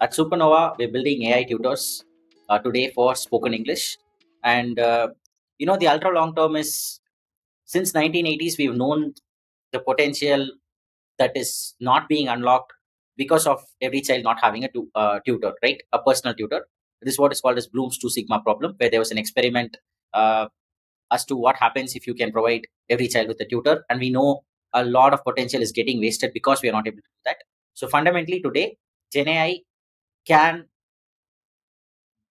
At Supernova, we're building AI tutors uh, today for spoken English. And, uh, you know, the ultra long term is since 1980s, we've known the potential that is not being unlocked because of every child not having a tu- uh, tutor, right? A personal tutor. This is what is called as Bloom's two sigma problem, where there was an experiment uh, as to what happens if you can provide every child with a tutor. And we know a lot of potential is getting wasted because we are not able to do that. So fundamentally today, GenAI can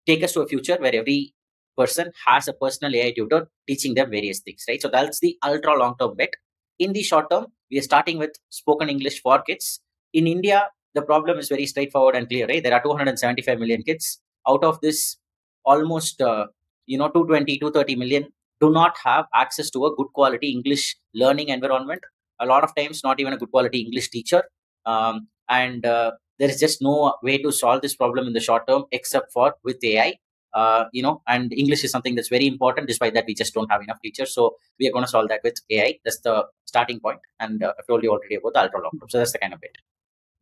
take us to a future where every person has a personal AI tutor teaching them various things, right? So that's the ultra long term bet. In the short term, we are starting with spoken English for kids. In India, the problem is very straightforward and clear, right? There are 275 million kids. Out of this, almost uh, you know 220 230 million do not have access to a good quality english learning environment a lot of times not even a good quality english teacher um, and uh, there is just no way to solve this problem in the short term except for with ai uh, you know and english is something that's very important despite that we just don't have enough teachers so we are going to solve that with ai that's the starting point and uh, i've told you already about the ultra long term so that's the kind of bit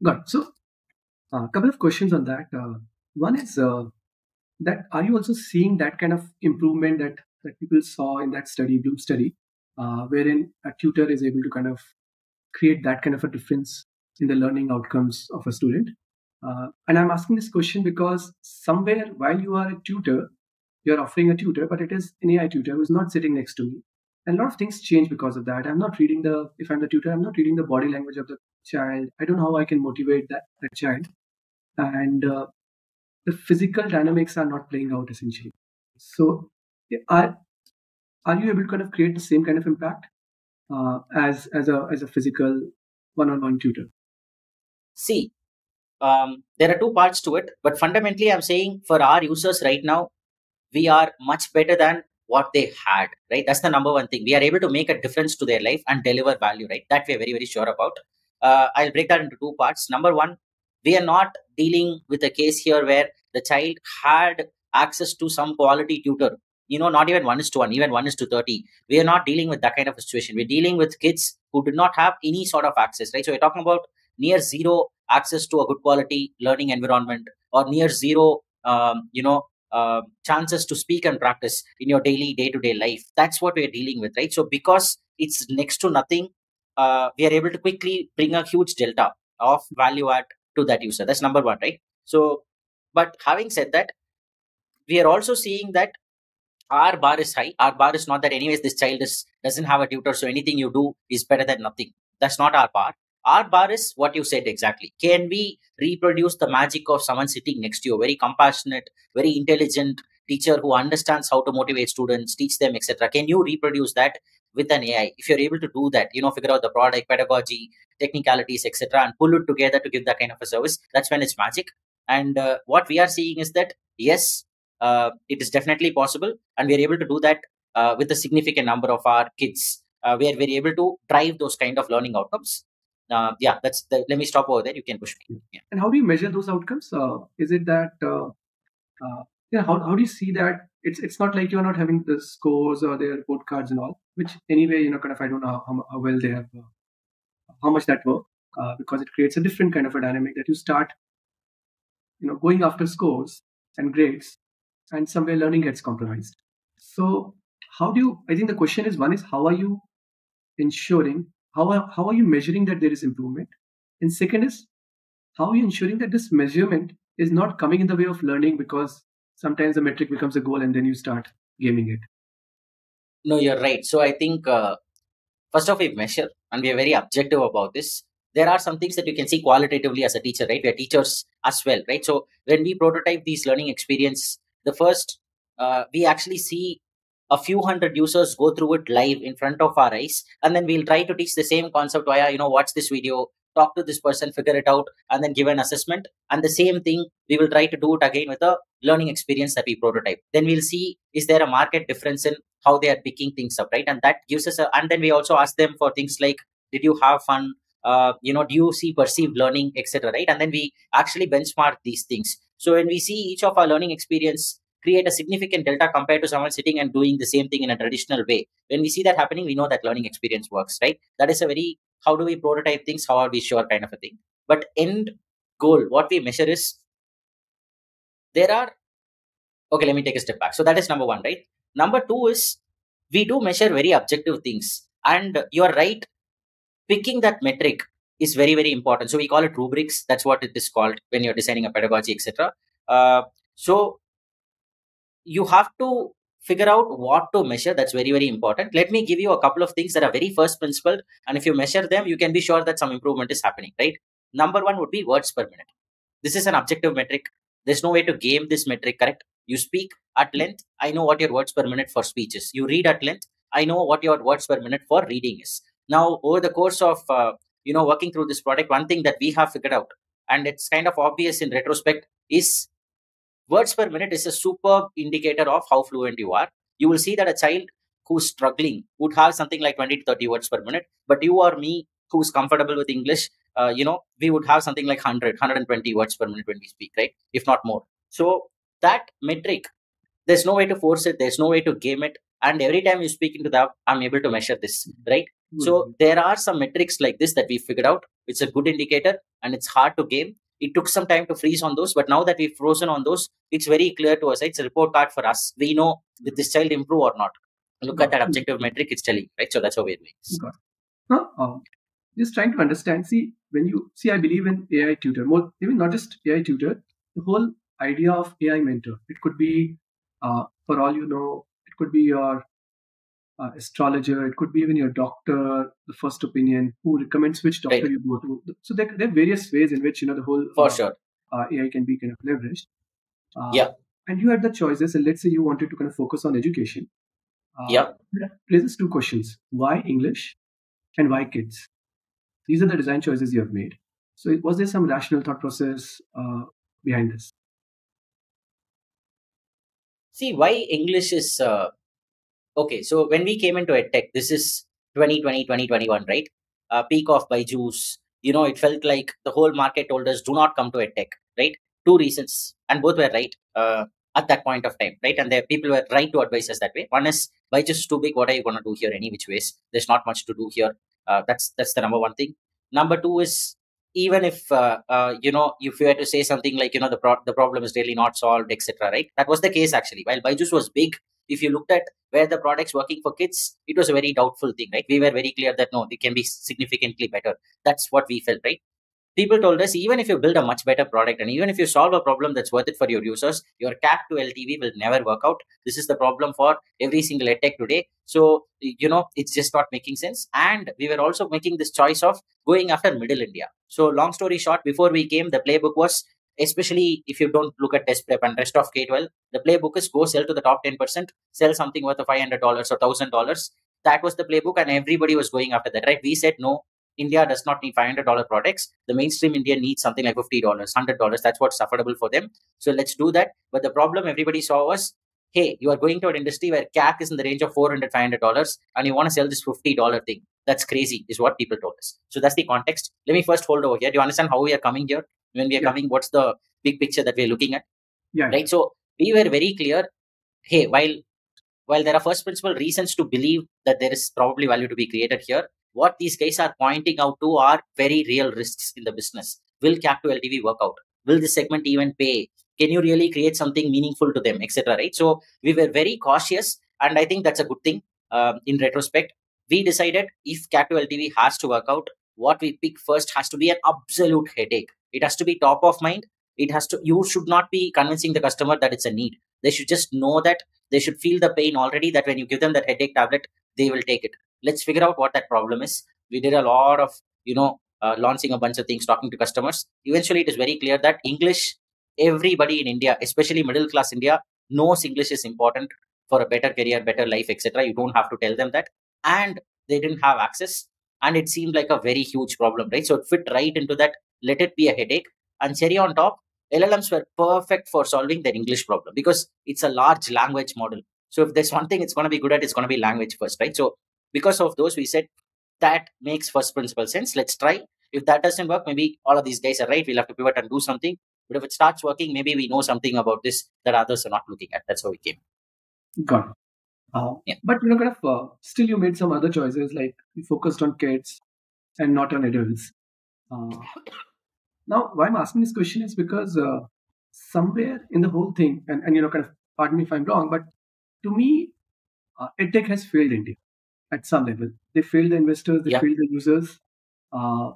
Got it. So, a uh, couple of questions on that. Uh, one is uh, that are you also seeing that kind of improvement that that people saw in that study, Bloom study, uh, wherein a tutor is able to kind of create that kind of a difference in the learning outcomes of a student? Uh, and I'm asking this question because somewhere while you are a tutor, you're offering a tutor, but it is an AI tutor who's not sitting next to me. And a lot of things change because of that. I'm not reading the, if I'm the tutor, I'm not reading the body language of the child. I don't know how I can motivate that, that child. And uh, the physical dynamics are not playing out essentially. So, are are you able to kind of create the same kind of impact uh, as as a as a physical one-on-one tutor? See, um, there are two parts to it, but fundamentally, I'm saying for our users right now, we are much better than what they had. Right, that's the number one thing. We are able to make a difference to their life and deliver value. Right, that we're very very sure about. Uh, I'll break that into two parts. Number one, we are not dealing with a case here where the child had access to some quality tutor you know not even one is to one even one is to 30 we are not dealing with that kind of a situation we're dealing with kids who did not have any sort of access right so we're talking about near zero access to a good quality learning environment or near zero um, you know uh, chances to speak and practice in your daily day-to-day life that's what we're dealing with right so because it's next to nothing uh, we are able to quickly bring a huge delta of value add to that user. That's number one, right? So, but having said that, we are also seeing that our bar is high. Our bar is not that anyways this child is doesn't have a tutor, so anything you do is better than nothing. That's not our bar. Our bar is what you said exactly. Can we reproduce the magic of someone sitting next to you, very compassionate, very intelligent teacher who understands how to motivate students, teach them, etc. Can you reproduce that with an AI? If you're able to do that, you know, figure out the product, pedagogy, technicalities, etc., and pull it together to give that kind of a service, that's when it's magic. And uh, what we are seeing is that yes, uh, it is definitely possible, and we are able to do that uh, with a significant number of our kids, uh, where we're able to drive those kind of learning outcomes. Uh, yeah, that's the, let me stop over there. You can push me. Yeah. And how do you measure those outcomes? Uh, is it that yeah, how, how do you see that? It's it's not like you're not having the scores or their report cards and all, which anyway, you know, kind of I don't know how, how well they have how much that work uh, because it creates a different kind of a dynamic that you start you know going after scores and grades and somewhere learning gets compromised so how do you i think the question is one is how are you ensuring how are, how are you measuring that there is improvement? And second is how are you ensuring that this measurement is not coming in the way of learning because sometimes the metric becomes a goal and then you start gaming it? No you're right. So i think uh, first off we measure and we are very objective about this. There are some things that you can see qualitatively as a teacher right? We are teachers as well right? So when we prototype these learning experience the first uh, we actually see a few hundred users go through it live in front of our eyes and then we'll try to teach the same concept via you know watch this video talk to this person figure it out and then give an assessment. And the same thing we will try to do it again with a learning experience that we prototype. Then we'll see is there a market difference in how they are picking things up right? And that gives us a and then we also ask them for things like did you have fun? Uh, you know do you see perceived learning etc right? And then we actually benchmark these things. So when we see each of our learning experience create a significant delta compared to someone sitting and doing the same thing in a traditional way. When we see that happening we know that learning experience works right? That is a very how do we prototype things? How are we sure kind of a thing? But end goal what we measure is there are okay let me take a step back. So that is number one right? Number two is we do measure very objective things. And you are right picking that metric is very very important. So we call it rubrics. That's what it is called when you're designing a pedagogy etc uh, so you have to figure out what to measure. That's very very important. Let me give you a couple of things that are very first principled and if you measure them you can be sure that some improvement is happening right? Number one would be words per minute. This is an objective metric. There's no way to game this metric correct? You speak at length i know what your words per minute for speech is. You read at length i know what your words per minute for reading is. Now over the course of uh, you know working through this product one thing that we have figured out and it's kind of obvious in retrospect is words per minute is a superb indicator of how fluent you are. You will see that a child who's struggling would have something like 20 to 30 words per minute but you or me who's comfortable with english uh, you know we would have something like 100 120 words per minute when we speak right? If not more. So that metric there's no way to force it there's no way to game it and every time you speak into that i'm able to measure this right? Mm-hmm. so there are some metrics like this that we figured out. It's a good indicator and it's hard to game it took some time to freeze on those but now that we've frozen on those it's very clear to us it's a report card for us we know did this child improve or not look at that objective metric it's telling right so that's how we're doing Huh? Um, just trying to understand. See, when you see, I believe in AI tutor. More, even not just AI tutor. The whole idea of AI mentor. It could be, uh, for all you know, it could be your uh, astrologer. It could be even your doctor, the first opinion, who recommends which doctor Right. you go to. So there, there are various ways in which you know the whole for uh, sure uh, AI can be kind of leveraged. Uh, Yeah. And you had the choices, and let's say you wanted to kind of focus on education. Uh, Yeah. Raises two questions: Why English, and why kids? These are the design choices you have made. So, was there some rational thought process uh, behind this? see why english is uh, okay so when we came into edtech this is 2020 2021 right? Uh, peak of byju's you know it felt like the whole market told us do not come to edtech right? Two reasons and both were right uh, at that point of time right? And the people were right to advise us that way. One is byju's too big what are you going to do here any which ways? There's not much to do here. Uh, that's that's the number one thing. Number two is even if uh, uh, you know if you were to say something like you know the pro- the problem is really not solved etc right? That was the case actually. While byju's was big if you looked at where the products working for kids it was a very doubtful thing right? We were very clear that no it can be significantly better. That's what we felt right? People told us even if you build a much better product and even if you solve a problem that's worth it for your users your CAC to ltv will never work out. This is the problem for every single edtech today. So you know it's just not making sense. And we were also making this choice of going after middle india. So long story short before we came the playbook was especially if you don't look at test prep and rest of k12 the playbook is go sell to the top 10% sell something worth of $500 or $1000 that was the playbook and everybody was going after that right we said no India does not need $500 products. The mainstream India needs something like $50, $100. That's what's affordable for them. So let's do that. But the problem everybody saw was, hey, you are going to an industry where CAC is in the range of $400, $500 and you want to sell this $50 thing. That's crazy, is what people told us. So that's the context. Let me first hold over here. Do you understand how we are coming here? When we are Yeah. coming, what's the big picture that we're looking at? Yeah. Right. So we were very clear. Hey, while while there are first principle reasons to believe that there is probably value to be created here, what these guys are pointing out to are very real risks in the business. Will CAC to LTV work out? Will this segment even pay? Can you really create something meaningful to them, etc. Right. So we were very cautious, and I think that's a good thing. Um, in retrospect, we decided if CAC to LTV has to work out, what we pick first has to be an absolute headache. It has to be top of mind. It has to. You should not be convincing the customer that it's a need. They should just know that they should feel the pain already. That when you give them that headache tablet, they will take it let's figure out what that problem is we did a lot of you know uh, launching a bunch of things talking to customers eventually it is very clear that english everybody in india especially middle class india knows english is important for a better career better life etc you don't have to tell them that and they didn't have access and it seemed like a very huge problem right so it fit right into that let it be a headache and cherry on top llms were perfect for solving their english problem because it's a large language model. So if there's one thing it's going to be good at it's going to be language first right? So because of those we said that makes first principle sense. Let's try. If that doesn't work maybe all of these guys are right we'll have to pivot and do something. But if it starts working maybe we know something about this that others are not looking at. That's how we came. Got it. Uh, Yeah. But you know, kind of uh, still, you made some other choices, like you focused on kids and not on adults. Uh, now, why I'm asking this question is because uh, somewhere in the whole thing, and, and you know, kind of, pardon me if I'm wrong, but to me, uh, EdTech has failed India at some level. They failed the investors, they Yeah. failed the users. Uh,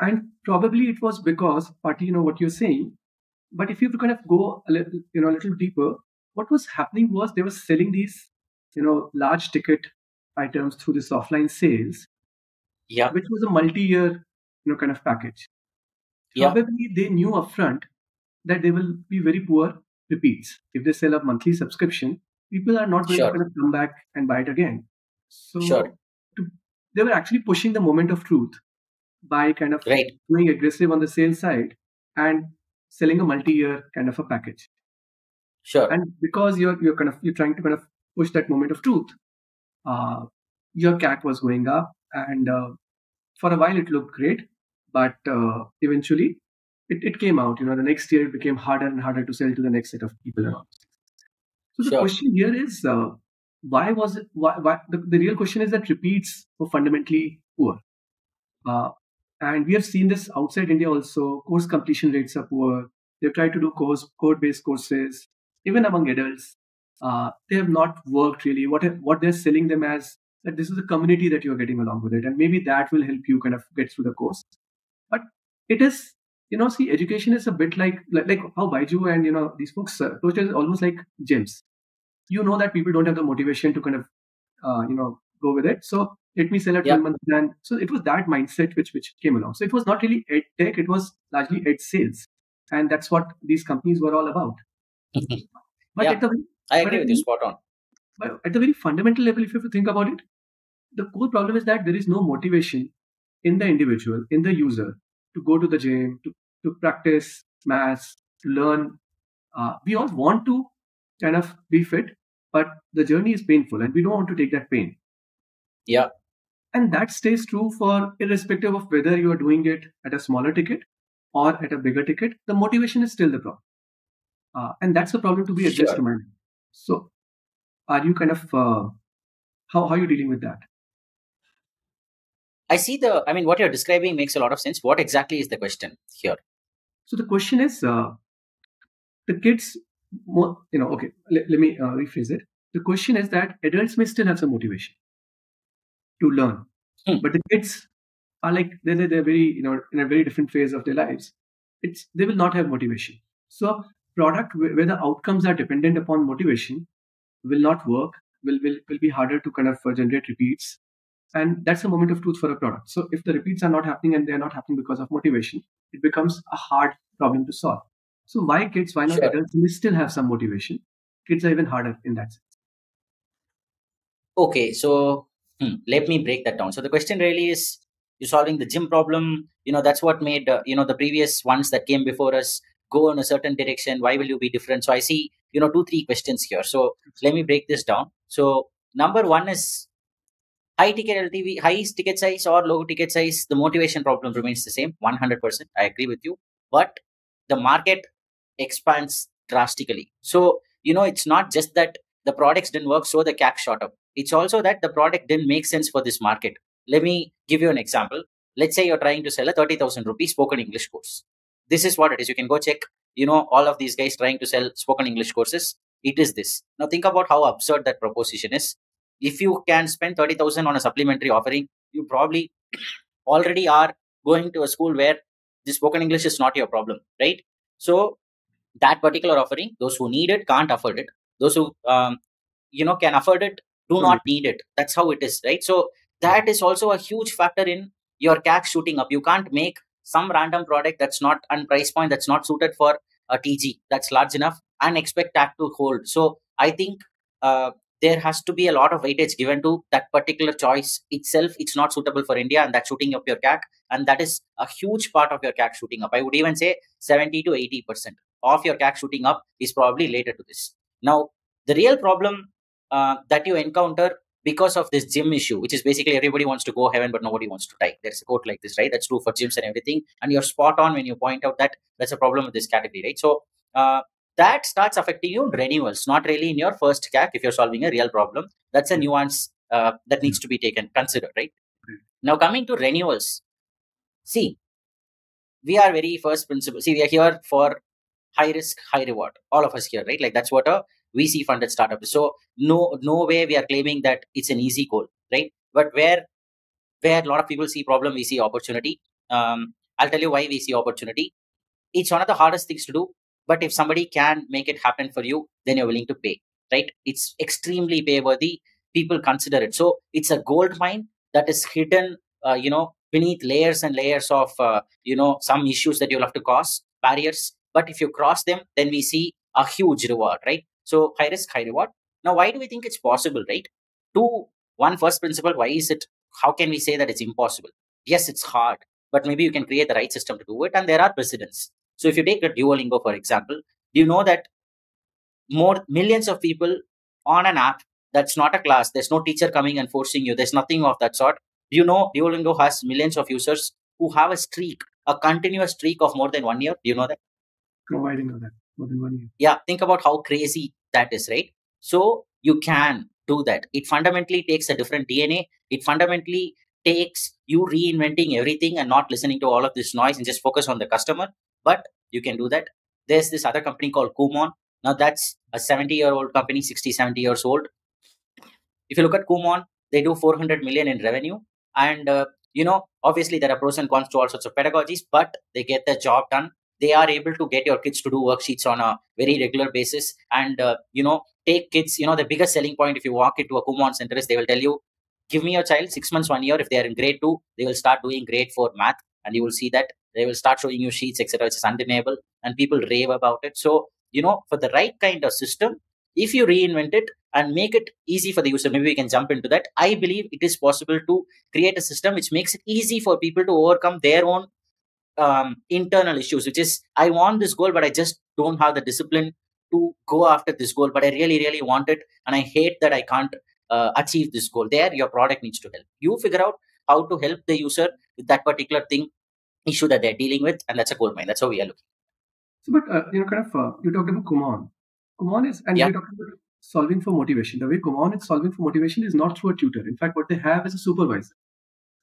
and probably it was because, partly, you know, what you're saying. But if you kind of go a little, you know, a little deeper, what was happening was they were selling these, you know, large ticket items through this offline sales, Yeah. which was a multi-year, you know, kind of package. Yeah. Probably they knew upfront that they will be very poor repeats. If they sell a monthly subscription, people are not going Sure. to kind of come back and buy it again. So Sure. to, they were actually pushing the moment of truth by kind of Right. going aggressive on the sales side and selling a multi-year kind of a package. Sure. And because you're you're kind of you're trying to kind of push that moment of truth, uh, your CAC was going up, and uh, for a while it looked great, but uh, eventually it, it came out. You know, the next year it became harder and harder to sell to the next set of people around. So the Sure. question here is, uh, why was it? Why, why the, the real question is that repeats were fundamentally poor, uh, and we have seen this outside India also. Course completion rates are poor. They've tried to do course cohort-based courses, even among adults. Uh, they have not worked really. What what they're selling them as that this is a community that you're getting along with it, and maybe that will help you kind of get through the course. It is, you know, see, education is a bit like like, like how Byju and you know these folks uh, approach it almost like gyms. You know that people don't have the motivation to kind of, uh, you know, go with it. So let me sell a 12 Yeah. month plan. So it was that mindset which which came along. So it was not really ed tech; it was largely ed sales, and that's what these companies were all about. But Yeah. at the I agree with you. Spot on. but at the very fundamental level, if you think about it, the core problem is that there is no motivation in the individual, in the user, to go to the gym, to, to practice maths, to learn. Uh, we all want to kind of be fit, but the journey is painful and we don't want to take that pain. Yeah. And that stays true for irrespective of whether you are doing it at a smaller ticket or at a bigger ticket, the motivation is still the problem. Uh, and that's the problem to be addressed Sure. to mind. So, are you kind of uh, how, how are you dealing with that? I see the. I mean, what you're describing makes a lot of sense. What exactly is the question here? So the question is, uh, the kids, mo- you know, okay, let, let me uh, rephrase it. The question is that adults may still have some motivation to learn, Hmm. but the kids are like they're, they're they're very you know in a very different phase of their lives. It's they will not have motivation. So product where where the outcomes are dependent upon motivation will not work. Will will will be harder to kind of uh, generate repeats, and that's a moment of truth for a product. So if the repeats are not happening and they are not happening because of motivation, it becomes a hard problem to solve. So why kids? Why not Sure. adults? They still have some motivation. Kids are even harder in that sense. Okay, so hmm, let me break that down. So the question really is you're solving the gym problem. You know, that's what made, uh, you know, the previous ones that came before us go in a certain direction. Why will you be different? So I see, you know, two, three questions here. So let me break this down. So number one is high ticket LTV, high ticket size or low ticket size. The motivation problem remains the same, 100%. I agree with you. But the market expands drastically. So, you know, it's not just that the products didn't work, so the CAC shot up. It's also that the product didn't make sense for this market. Let me give you an example. Let's say you're trying to sell a 30,000 rupees spoken English course. This is what it is. You can go check, you know, all of these guys trying to sell spoken English courses. It is this. Now think about how absurd that proposition is. If you can spend 30,000 on a supplementary offering, you probably already are going to a school where the spoken English is not your problem, right? So that particular offering, those who need it can't afford it. Those who um, you know can afford it do not need it. That's how it is, right? So that is also a huge factor in your CAC shooting up. You can't make some random product that's not on price point that's not suited for a TG that's large enough and expect that to hold. So I think uh, there has to be a lot of weightage given to that particular choice itself. It's not suitable for India, and that's shooting up your CAC, and that is a huge part of your CAC shooting up. I would even say 70 to 80 percent of your CAC shooting up is probably related to this. Now, the real problem uh, that you encounter because of this gym issue, which is basically everybody wants to go heaven, but nobody wants to die. There's a quote like this, right? That's true for gyms and everything. And you're spot on when you point out that that's a problem with this category, right? So uh, that starts affecting you in renewals, not really in your first CAC if you're solving a real problem. That's a nuance uh, that needs to be taken considered, right? Now coming to renewals, see, we are very first principle. See, we are here for high risk, high reward. All of us here, right? Like that's what a VC funded startup is. So no, no way we are claiming that it's an easy goal, right? But where where a lot of people see problem, we see opportunity. Um, I'll tell you why we see opportunity. It's one of the hardest things to do, but if somebody can make it happen for you, then you're willing to pay, right? It's extremely pay worthy. People consider it. So it's a gold mine that is hidden, uh, you know, beneath layers and layers of, uh, you know, some issues that you'll have to cross, barriers. But if you cross them, then we see a huge reward, right? So high risk, high reward. Now, why do we think it's possible, right? Two, one first principle, why is it how can we say that it's impossible? Yes, it's hard, but maybe you can create the right system to do it. And there are precedents. So if you take the Duolingo, for example, do you know that more millions of people on an app that's not a class, there's no teacher coming and forcing you, there's nothing of that sort. Do you know Duolingo has millions of users who have a streak, a continuous streak of more than one year? Do you know that? Providing that more than one year. Yeah, think about how crazy that is, right? So you can do that. It fundamentally takes a different DNA. It fundamentally takes you reinventing everything and not listening to all of this noise and just focus on the customer. But you can do that. There's this other company called Kumon. Now that's a 70 year old company, 60, 70 years old. If you look at Kumon, they do 400 million in revenue. And, uh, you know, obviously there are pros and cons to all sorts of pedagogies, but they get the job done. They are able to get your kids to do worksheets on a very regular basis. And, uh, you know, take kids, you know, the biggest selling point if you walk into a Kumon center is they will tell you, give me your child six months, one year. If they are in grade two, they will start doing grade four math and you will see that they will start showing you sheets, etc. It's undeniable and people rave about it. So, you know, for the right kind of system, if you reinvent it and make it easy for the user, maybe we can jump into that. I believe it is possible to create a system which makes it easy for people to overcome their own um, internal issues, which is I want this goal, but I just don't have the discipline to go after this goal, but I really, really want it. And I hate that I can't uh, achieve this goal. There, your product needs to help. You figure out how to help the user with that particular thing, issue that they're dealing with, and that's a gold mine. That's how we are looking. So, but uh, you know, kind of, uh, you talked about Kumon. Kumon is, and yeah. you talked about solving for motivation. The way Kumon is solving for motivation is not through a tutor. In fact, what they have is a supervisor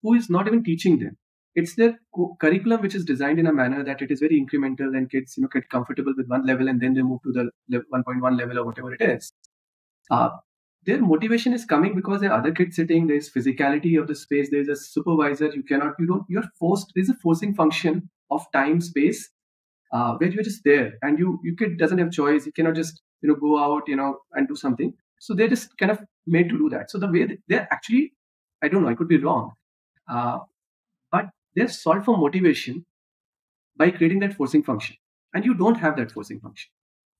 who is not even teaching them it's their co- curriculum which is designed in a manner that it is very incremental and kids you know get comfortable with one level and then they move to the 1.1 level or whatever it is uh, their motivation is coming because there are other kids sitting there's physicality of the space there's a supervisor you cannot you don't you're forced there's a forcing function of time space uh, where you're just there and you you kid doesn't have choice you cannot just you know go out you know and do something so they're just kind of made to do that so the way they're actually i don't know i could be wrong uh, but they've solved for motivation by creating that forcing function. And you don't have that forcing function.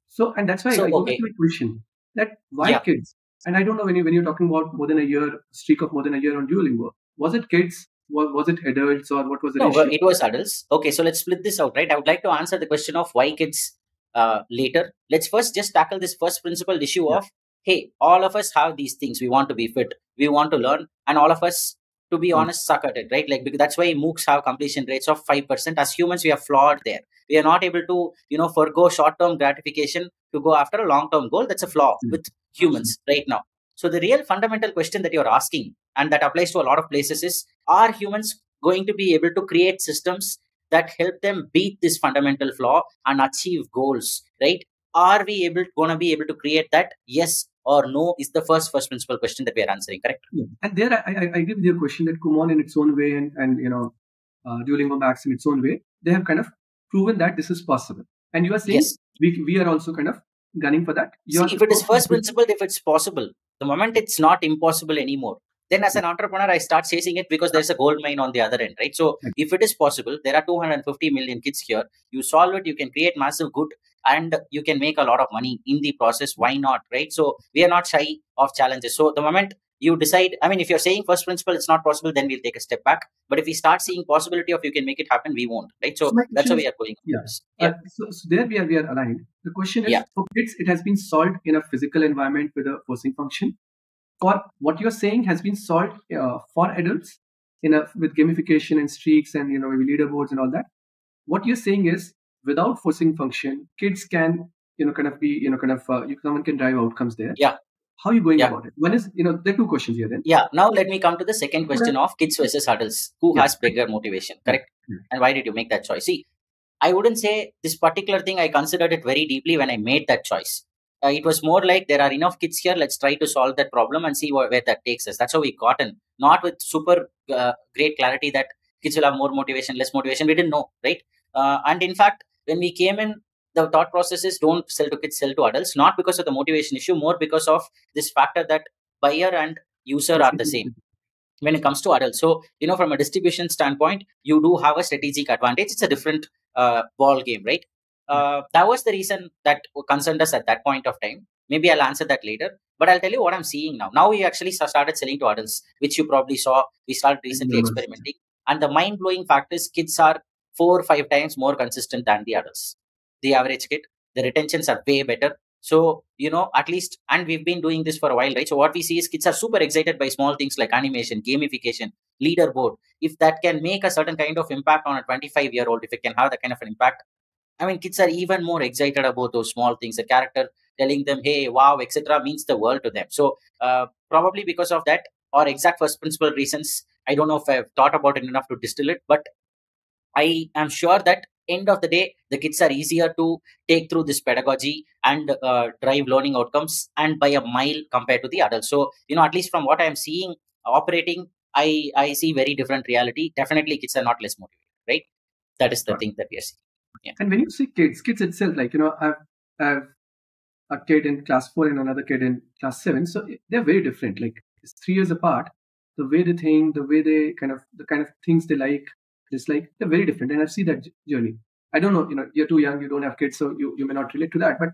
So, and that's why so, I go okay. back to my question that why yeah. kids? And I don't know when, you, when you're talking about more than a year, streak of more than a year on Duolingo, was it kids? Was, was it adults or what was the No, issue? it was adults. Okay, so let's split this out, right? I would like to answer the question of why kids uh, later. Let's first just tackle this first principle issue yeah. of hey, all of us have these things. We want to be fit, we want to learn, and all of us to be hmm. honest, suck at it, right? Like because that's why MOOCs have completion rates of five percent. As humans, we are flawed there. We are not able to, you know, forego short-term gratification to go after a long-term goal. That's a flaw mm-hmm. with humans right now. So the real fundamental question that you're asking, and that applies to a lot of places, is: Are humans going to be able to create systems that help them beat this fundamental flaw and achieve goals? Right? Are we able going to be able to create that? Yes, or no is the first first principle question that we are answering correct yeah. and there I, I, I agree with your question that kumon in its own way and, and you know uh, duolingo max in its own way they have kind of proven that this is possible and you are saying yes. we, we are also kind of gunning for that? See, if it is first principle if it's possible the moment it's not impossible anymore then as an entrepreneur i start chasing it because there's a gold mine on the other end right? So if it is possible there are 250 million kids here. You solve it you can create massive good and you can make a lot of money in the process. Why not right? So we are not shy of challenges. So the moment you decide i mean if you're saying first principle it's not possible then we'll take a step back but if we start seeing possibility of you can make it happen we won't right so, so that's how we are going yeah, yeah. Uh, so, so, there we are we are aligned the question is yeah. for kids it has been solved in a physical environment with a forcing function for what you're saying has been solved uh, for adults in a with gamification and streaks and you know maybe leaderboards and all that what you're saying is without forcing function, kids can, you know, kind of be, you know, kind of, uh, you, someone can drive outcomes there. Yeah. How are you going yeah. about it? One is, you know, there are two questions here then. Yeah. Now let me come to the second question of kids versus adults. Who yeah. has bigger motivation? Correct. Yeah. And why did you make that choice? See, I wouldn't say this particular thing. I considered it very deeply when I made that choice. Uh, it was more like there are enough kids here. Let's try to solve that problem and see where, where that takes us. That's how we got in. Not with super uh, great clarity that kids will have more motivation, less motivation. We didn't know, right? Uh, and in fact, when we came in, the thought process is don't sell to kids, sell to adults. Not because of the motivation issue, more because of this factor that buyer and user are the same when it comes to adults. So, you know, from a distribution standpoint, you do have a strategic advantage. It's a different uh, ball game, right? Uh, that was the reason that concerned us at that point of time. Maybe I'll answer that later. But I'll tell you what I'm seeing now. Now we actually started selling to adults, which you probably saw. We started recently experimenting. And the mind blowing fact is kids are four or five times more consistent than the adults. The average kid, the retentions are way better. So, you know, at least, and we've been doing this for a while, right? So, what we see is kids are super excited by small things like animation, gamification, leaderboard. If that can make a certain kind of impact on a 25 year old, if it can have that kind of an impact, I mean, kids are even more excited about those small things. A character telling them, hey, wow, etc., means the world to them. So, uh, probably because of that, or exact first principle reasons, I don't know if I've thought about it enough to distill it, but I am sure that end of the day the kids are easier to take through this pedagogy and uh, drive learning outcomes and by a mile compared to the adults. So you know at least from what i'm seeing operating i i see very different reality. Definitely kids are not less motivated right? That is the right. thing that we are seeing. Yeah. and when you see kids kids itself like you know i've i've a kid in class 4 and another kid in class 7 so they're very different. Like it's 3 years apart the way they think the way they kind of the kind of things they like it's like they're very different, and I see that journey. I don't know, you know, you're too young, you don't have kids, so you, you may not relate to that. But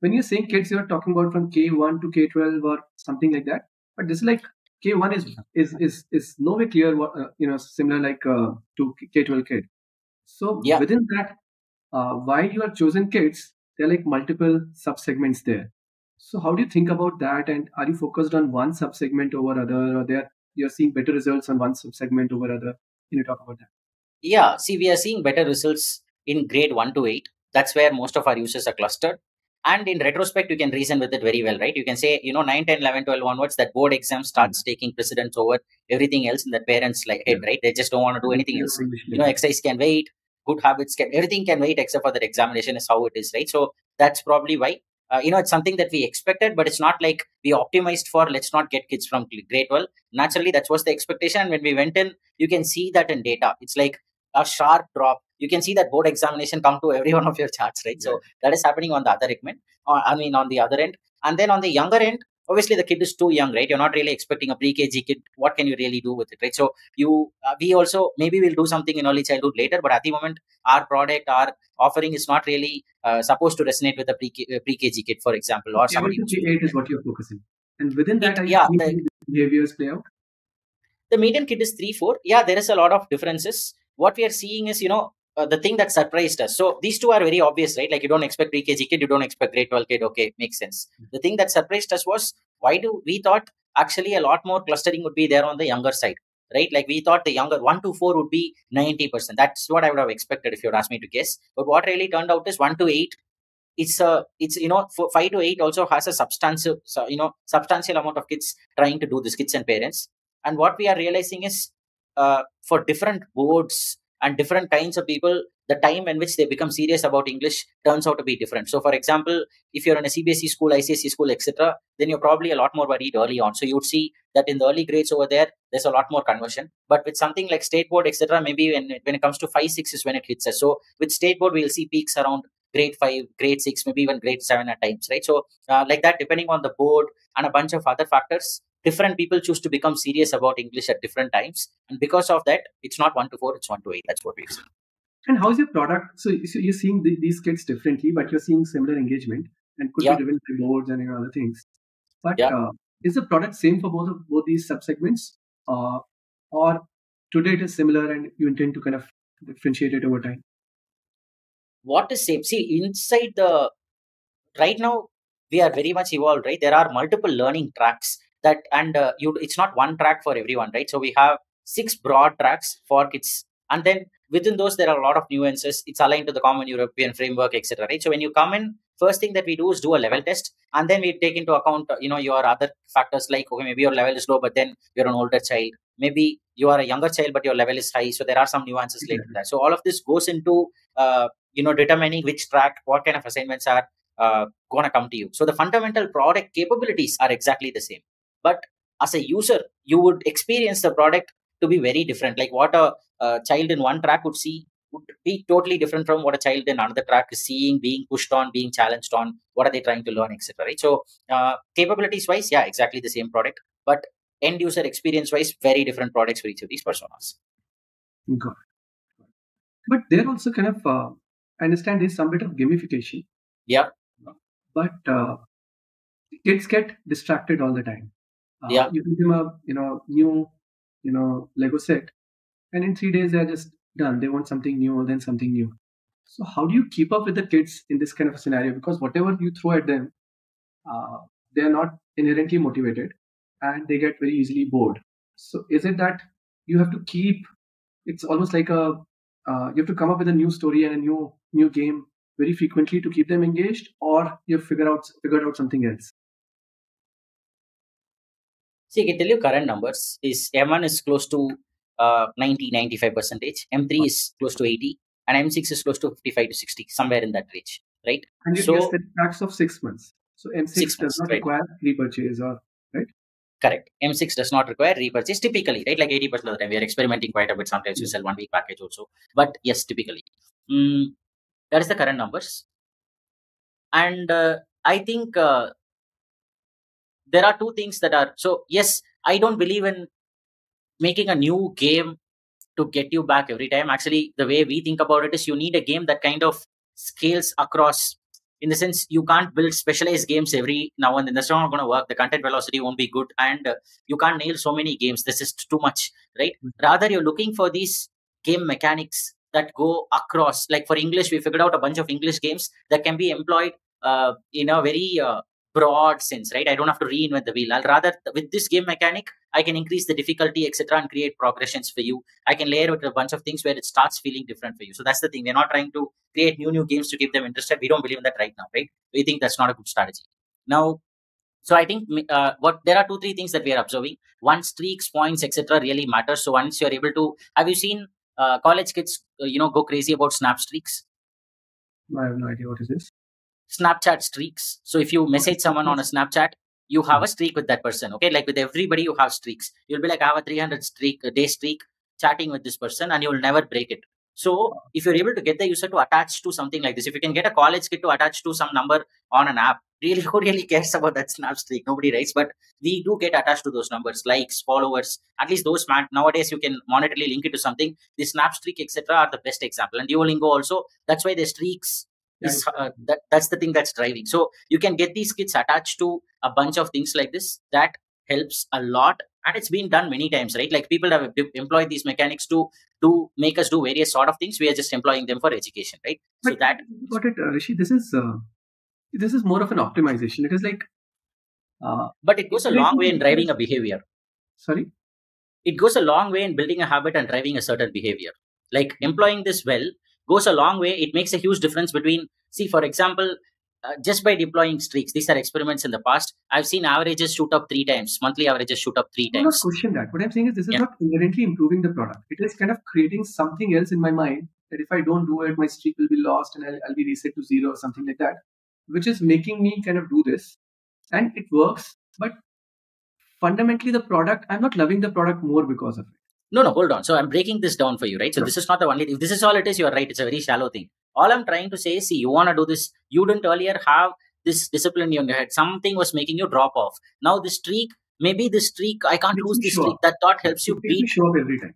when you're saying kids, you're talking about from K1 to K12 or something like that. But this is like K1 is is is is nowhere clear, what, uh, you know, similar like uh, to K12 kid. So yeah. within that, uh, while you are chosen kids, there are like multiple sub segments there. So how do you think about that? And are you focused on one sub segment over other, or there you're seeing better results on one sub segment over other? Can you talk about that? Yeah, see, we are seeing better results in grade 1 to 8. That's where most of our users are clustered. And in retrospect, you can reason with it very well, right? You can say, you know, 9, 10, 11, 12 onwards, that board exam starts mm-hmm. taking precedence over everything else in the parents' like head, right? They just don't want to do anything else. You know, exercise can wait, good habits can, everything can wait except for that examination is how it is, right? So that's probably why uh, you know it's something that we expected but it's not like we optimized for let's not get kids from grade 12 naturally that was the expectation and when we went in you can see that in data. It's like a sharp drop. You can see that board examination come to every one of your charts right? Yeah. so that is happening on the other segment uh, i mean on the other end. And then on the younger end obviously the kid is too young right? You're not really expecting a pre-kg kid. What can you really do with it right? So you uh, we also maybe we'll do something in early childhood later but at the moment our product our offering is not really uh, supposed to resonate with a pre-kg uh, kid for example or somebody eight is what you're focusing. And within that it, yeah the, behaviors play out. The median kid is 3 4 yeah there is a lot of differences. What we are seeing is you know uh, the thing that surprised us. So these two are very obvious, right? Like you don't expect pre-KG kid, you don't expect grade 12 kid. Okay, makes sense. Hmm. The thing that surprised us was why do we thought actually a lot more clustering would be there on the younger side, right? Like we thought the younger one to four would be 90%. That's what I would have expected if you would ask me to guess. But what really turned out is one to eight. It's a, it's you know, five to eight also has a substantial, you know, substantial amount of kids trying to do this, kids and parents. And what we are realizing is, uh, for different boards and different kinds of people the time in which they become serious about english turns out to be different. So for example if you're in a cbse school icse school etc then you're probably a lot more worried early on. So you would see that in the early grades over there there's a lot more conversion. But with something like state board etc maybe when, when it comes to 5 6 is when it hits us. So with state board we'll see peaks around grade 5 grade 6 maybe even grade 7 at times right? So uh, like that depending on the board and a bunch of other factors different people choose to become serious about English at different times. And because of that, it's not one to four, it's one to eight. That's what we've seen. And how's your product? So, so you're seeing the, these kids differently, but you're seeing similar engagement and could yeah. be driven by boards and you know, other things. But yeah. uh, is the product same for both of both these subsegments? Uh, or today it is similar and you intend to kind of differentiate it over time? What is same? See, inside the right now we are very much evolved, right? There are multiple learning tracks that and uh, you it's not one track for everyone right? So we have six broad tracks for kids. And then within those there are a lot of nuances. It's aligned to the common european framework etc right? So when you come in first thing that we do is do a level test. And then we take into account you know your other factors like okay maybe your level is low but then you're an older child. Maybe you are a younger child but your level is high. So there are some nuances later to that. So all of this goes into uh, you know determining which track what kind of assignments are uh, going to come to you. So the fundamental product capabilities are exactly the same but as a user you would experience the product to be very different like what a, a child in one track would see would be totally different from what a child in another track is seeing being pushed on being challenged on what are they trying to learn etc right so uh, capabilities wise yeah exactly the same product but end user experience wise very different products for each of these personas Got it. But there also kind of, uh, I understand there's some bit of gamification. Yeah. But uh, kids get distracted all the time. Uh, Yeah. You give them a you know new you know Lego set, and in three days they're just done. They want something new, then something new. So how do you keep up with the kids in this kind of a scenario? Because whatever you throw at them, uh, they are not inherently motivated, and they get very easily bored. So is it that you have to keep? It's almost like a uh, you have to come up with a new story and a new new game very frequently to keep them engaged, or you figure out figured out something else. See, I can tell you current numbers is M1 is close to uh, 90, 95 percentage. M3 is close to 80 and M6 is close to 55 to 60, somewhere in that range, right? And you So- get the tracks of six months. So M6 Six does months, not right. require repurchase or right? Correct. M6 does not require repurchase typically, right? Like 80% of the time. We are experimenting quite a bit. Sometimes we sell one week package also. But yes, typically. Mm, that is the current numbers. And uh, I think uh, there are two things that are so, yes, I don't believe in making a new game to get you back every time. Actually, the way we think about it is you need a game that kind of scales across. In the sense, you can't build specialized games every now and then. That's not going to work. The content velocity won't be good, and uh, you can't nail so many games. This is too much, right? Mhm. Rather, you're looking for these game mechanics that go across. Like for English, we figured out a bunch of English games that can be employed uh, in a very uh, broad sense, right? I don't have to reinvent the wheel. I'll rather with this game mechanic, I can increase the difficulty, etc., and create progressions for you. I can layer it with a bunch of things where it starts feeling different for you. So that's the thing. We're not trying to create new new games to keep them interested. We don't believe in that right now, right? We think that's not a good strategy. Now, so I think uh, what there are two three things that we are observing. One, streaks, points, etc., really matters. So once you're able to, have you seen uh, college kids, uh, you know, go crazy about snap streaks? I have no idea what is this. Snapchat streaks. So if you message someone on a Snapchat, you have a streak with that person. Okay, like with everybody, you have streaks. You'll be like, I have a 300 streak a day streak chatting with this person, and you will never break it. So if you're able to get the user to attach to something like this, if you can get a college kid to attach to some number on an app, really who really cares about that snap streak? Nobody writes, but we do get attached to those numbers, likes, followers. At least those man nowadays you can monetarily link it to something. The snap streak, etc., are the best example. And Duolingo also. That's why the streaks is uh, that that's the thing that's driving. So you can get these kids attached to a bunch of things like this. That helps a lot. And it's been done many times right? Like people have employed these mechanics to to make us do various sort of things. We are just employing them for education right? So that got it, uh, Rishi. This is uh, this is more of an optimization. It is like, uh, but it goes a long way in driving a behavior. sorry. it goes a long way in building a habit and driving a certain behavior. Like employing this well goes a long way it makes a huge difference between see for example uh, just by deploying streaks these are experiments in the past i've seen averages shoot up three times monthly averages shoot up three times. I will not question that. What I'm saying is this is Yeah. not inherently improving the product. It is kind of creating something else in my mind that if I don't do it, my streak will be lost and I'll, I'll be reset to zero or something like that, which is making me kind of do this. And it works, but fundamentally the product, I'm not loving the product more because of it. No no hold on so i'm breaking this down for you right so Sure. this is not the only if this is all it is you're right it's a very shallow thing all i'm trying to say is see you want to do this you didn't earlier have this discipline in your head something was making you drop off now this streak maybe this streak i can't lose this show streak that thought helps you It makes me beat show up every time.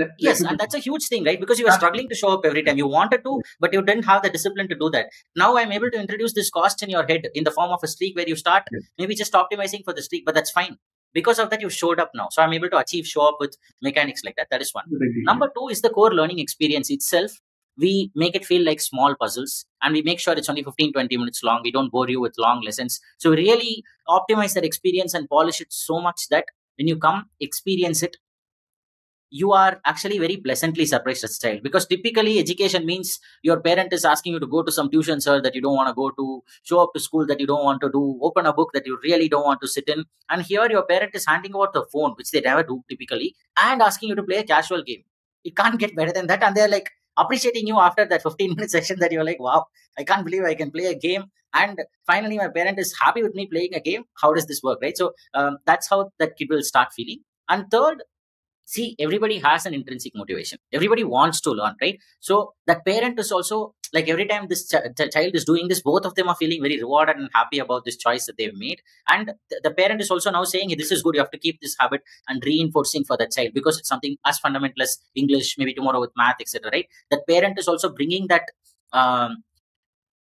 Let- let Yes, me and that's a huge thing, right? Because you were struggling to show up every time. You wanted to, but you didn't have the discipline to do that. Now I'm able to introduce this cost in your head in the form of a streak where you start Yes. maybe just optimizing for the streak, but that's fine. Because of that, you showed up now. So I'm able to achieve show up with mechanics like that. That is one. Number two is the core learning experience itself. We make it feel like small puzzles and we make sure it's only 15, 20 minutes long. We don't bore you with long lessons. So we really optimize that experience and polish it so much that when you come experience it, you are actually very pleasantly surprised as a because typically education means your parent is asking you to go to some tuition sir that you don't want to go to show up to school that you don't want to do open a book that you really don't want to sit in and here your parent is handing over the phone which they never do typically and asking you to play a casual game it can't get better than that and they're like appreciating you after that 15 minute session that you're like, wow, I can't believe I can play a game. And finally, my parent is happy with me playing a game. How does this work, right? So um, that's how that kid will start feeling. And third, see everybody has an intrinsic motivation. Everybody wants to learn right? So that parent is also like every time this ch- child is doing this both of them are feeling very rewarded and happy about this choice that they've made. And th- the parent is also now saying hey, this is good. You have to keep this habit and reinforcing for that child because it's something as fundamental as english maybe tomorrow with math etc right? That parent is also bringing that um,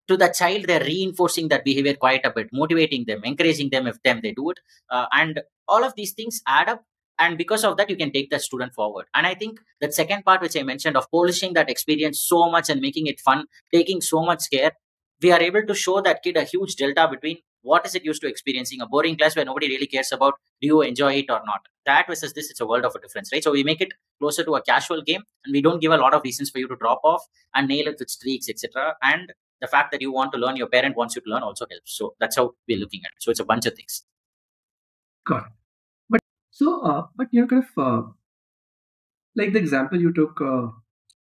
to the child they're reinforcing that behavior quite a bit motivating them encouraging them if them they do it. Uh, and all of these things add up and because of that you can take the student forward. And i think that second part which i mentioned of polishing that experience so much and making it fun taking so much care we are able to show that kid a huge delta between what is it used to experiencing a boring class where nobody really cares about do you enjoy it or not. That versus this it's a world of a difference right? So we make it closer to a casual game and we don't give a lot of reasons for you to drop off and nail it with streaks etc and the fact that you want to learn your parent wants you to learn also helps. So that's how we're looking at it. So it's a bunch of things. Got it so, uh, but you know, kind of uh, like the example you took, uh,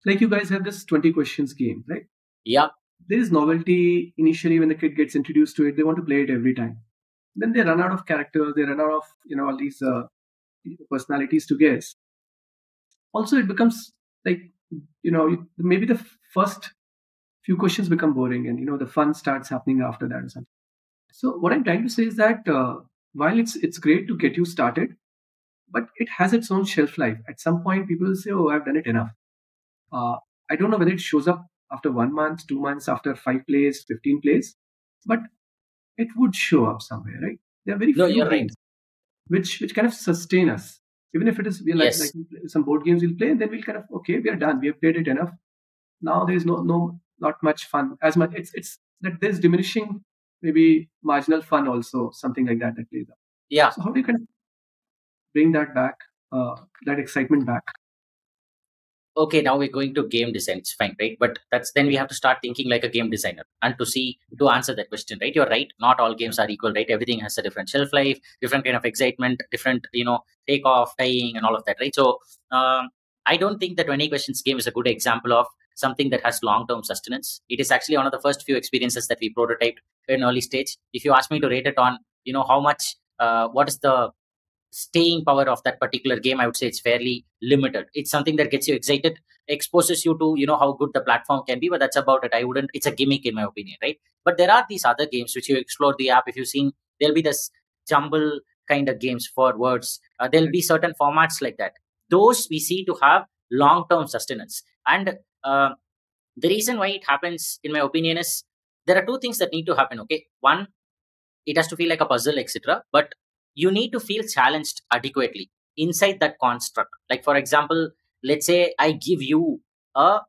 like you guys have this 20 questions game, right? Yeah. There is novelty initially when the kid gets introduced to it, they want to play it every time. Then they run out of characters, they run out of, you know, all these uh, personalities to guess. Also, it becomes like, you know, maybe the first few questions become boring and, you know, the fun starts happening after that or something. So, what I'm trying to say is that uh, while it's it's great to get you started, but it has its own shelf life. At some point, people will say, "Oh, I've done it enough." Uh, I don't know whether it shows up after one month, two months, after five plays, fifteen plays, but it would show up somewhere, right? There are very no, few things right. which which kind of sustain us. Even if it is we like, yes. like some board games we'll play, and then we'll kind of okay, we are done. We have played it enough. Now there is no no not much fun as much. It's it's that there's diminishing maybe marginal fun also something like that that plays out. Yeah. So how do you kind of bring that back, uh, that excitement back. Okay, now we're going to game design. It's fine, right? But that's then we have to start thinking like a game designer and to see to answer that question, right? You're right. Not all games are equal, right? Everything has a different shelf life, different kind of excitement, different you know takeoff, tying, and all of that, right? So um, I don't think that 20 questions game is a good example of something that has long-term sustenance. It is actually one of the first few experiences that we prototyped in early stage. If you ask me to rate it on, you know, how much, uh, what is the staying power of that particular game i would say it's fairly limited. It's something that gets you excited exposes you to you know how good the platform can be but that's about it. I wouldn't it's a gimmick in my opinion right? But there are these other games which you explore the app if you've seen there'll be this jumble kind of games for words. Uh, there'll be certain formats like that. Those we see to have long term sustenance. And uh, the reason why it happens in my opinion is there are two things that need to happen okay? One it has to feel like a puzzle etc but you need to feel challenged adequately inside that construct. Like, for example, let's say I give you a,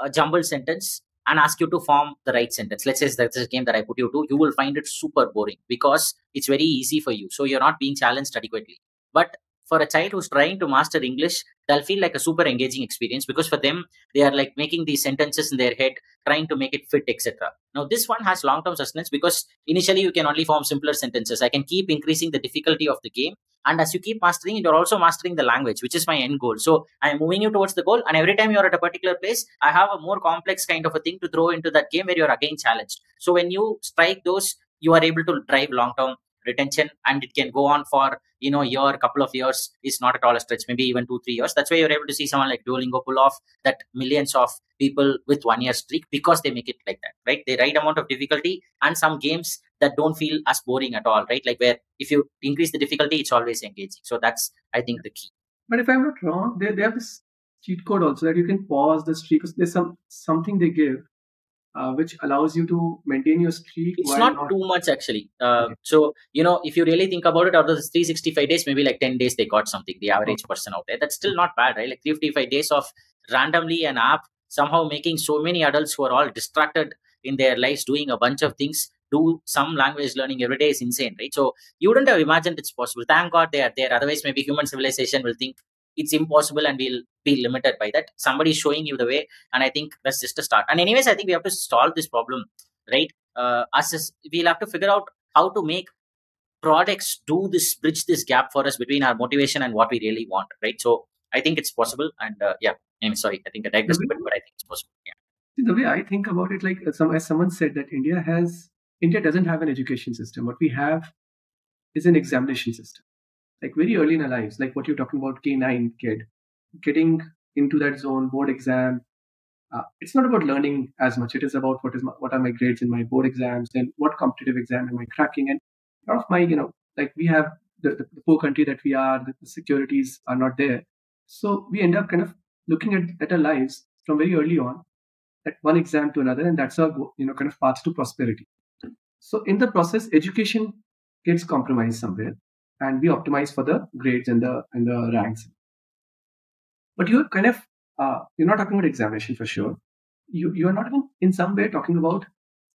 a jumbled sentence and ask you to form the right sentence. Let's say that's a game that I put you to, you will find it super boring because it's very easy for you. So you're not being challenged adequately. But for a child who's trying to master English, they'll feel like a super engaging experience because for them, they are like making these sentences in their head, trying to make it fit, etc. Now, this one has long term sustenance because initially you can only form simpler sentences. I can keep increasing the difficulty of the game. And as you keep mastering, it, you're also mastering the language, which is my end goal. So I'm moving you towards the goal. And every time you're at a particular place, I have a more complex kind of a thing to throw into that game where you're again challenged. So when you strike those, you are able to drive long term retention and it can go on for you know year couple of years is not at all a stretch maybe even two three years. That's why you're able to see someone like duolingo pull off that millions of people with one year streak because they make it like that right? The right amount of difficulty and some games that don't feel as boring at all right? Like where if you increase the difficulty it's always engaging. So that's i think the key. But if i'm not wrong they, they have this cheat code also that you can pause the streak there's some something they give uh, which allows you to maintain your streak. It's not, not, too much actually. Uh, okay. So you know, if you really think about it, out of the 365 days, maybe like 10 days they got something. The average okay. person out there, that's still not bad, right? Like 355 days of randomly an app somehow making so many adults who are all distracted in their lives doing a bunch of things do some language learning every day is insane, right? So you wouldn't have imagined it's possible. Thank God they are there. Otherwise, maybe human civilization will think it's impossible and we'll be limited by that Somebody is showing you the way and i think that's just a start and anyways i think we have to solve this problem right uh, us as, we'll have to figure out how to make products do this bridge this gap for us between our motivation and what we really want right so i think it's possible and uh, yeah I'm sorry, I think I digressed a bit, but I think it's possible. Yeah. See, the way I think about it, like some as someone said that India has India doesn't have an education system. What we have is an examination system. Like very early in our lives, like what you're talking about, K9 kid, getting into that zone, board exam. Uh, it's not about learning as much. It is about what is my, what are my grades in my board exams and what competitive exam am I cracking. And a lot of my, you know, like we have the, the, the poor country that we are, the, securities are not there. So we end up kind of looking at, at our lives from very early on, at one exam to another, and that's our you know kind of path to prosperity. So in the process, education gets compromised somewhere, and we optimize for the grades and the and the ranks. But you're kind of uh, you're not talking about examination for sure. You you are not even in some way talking about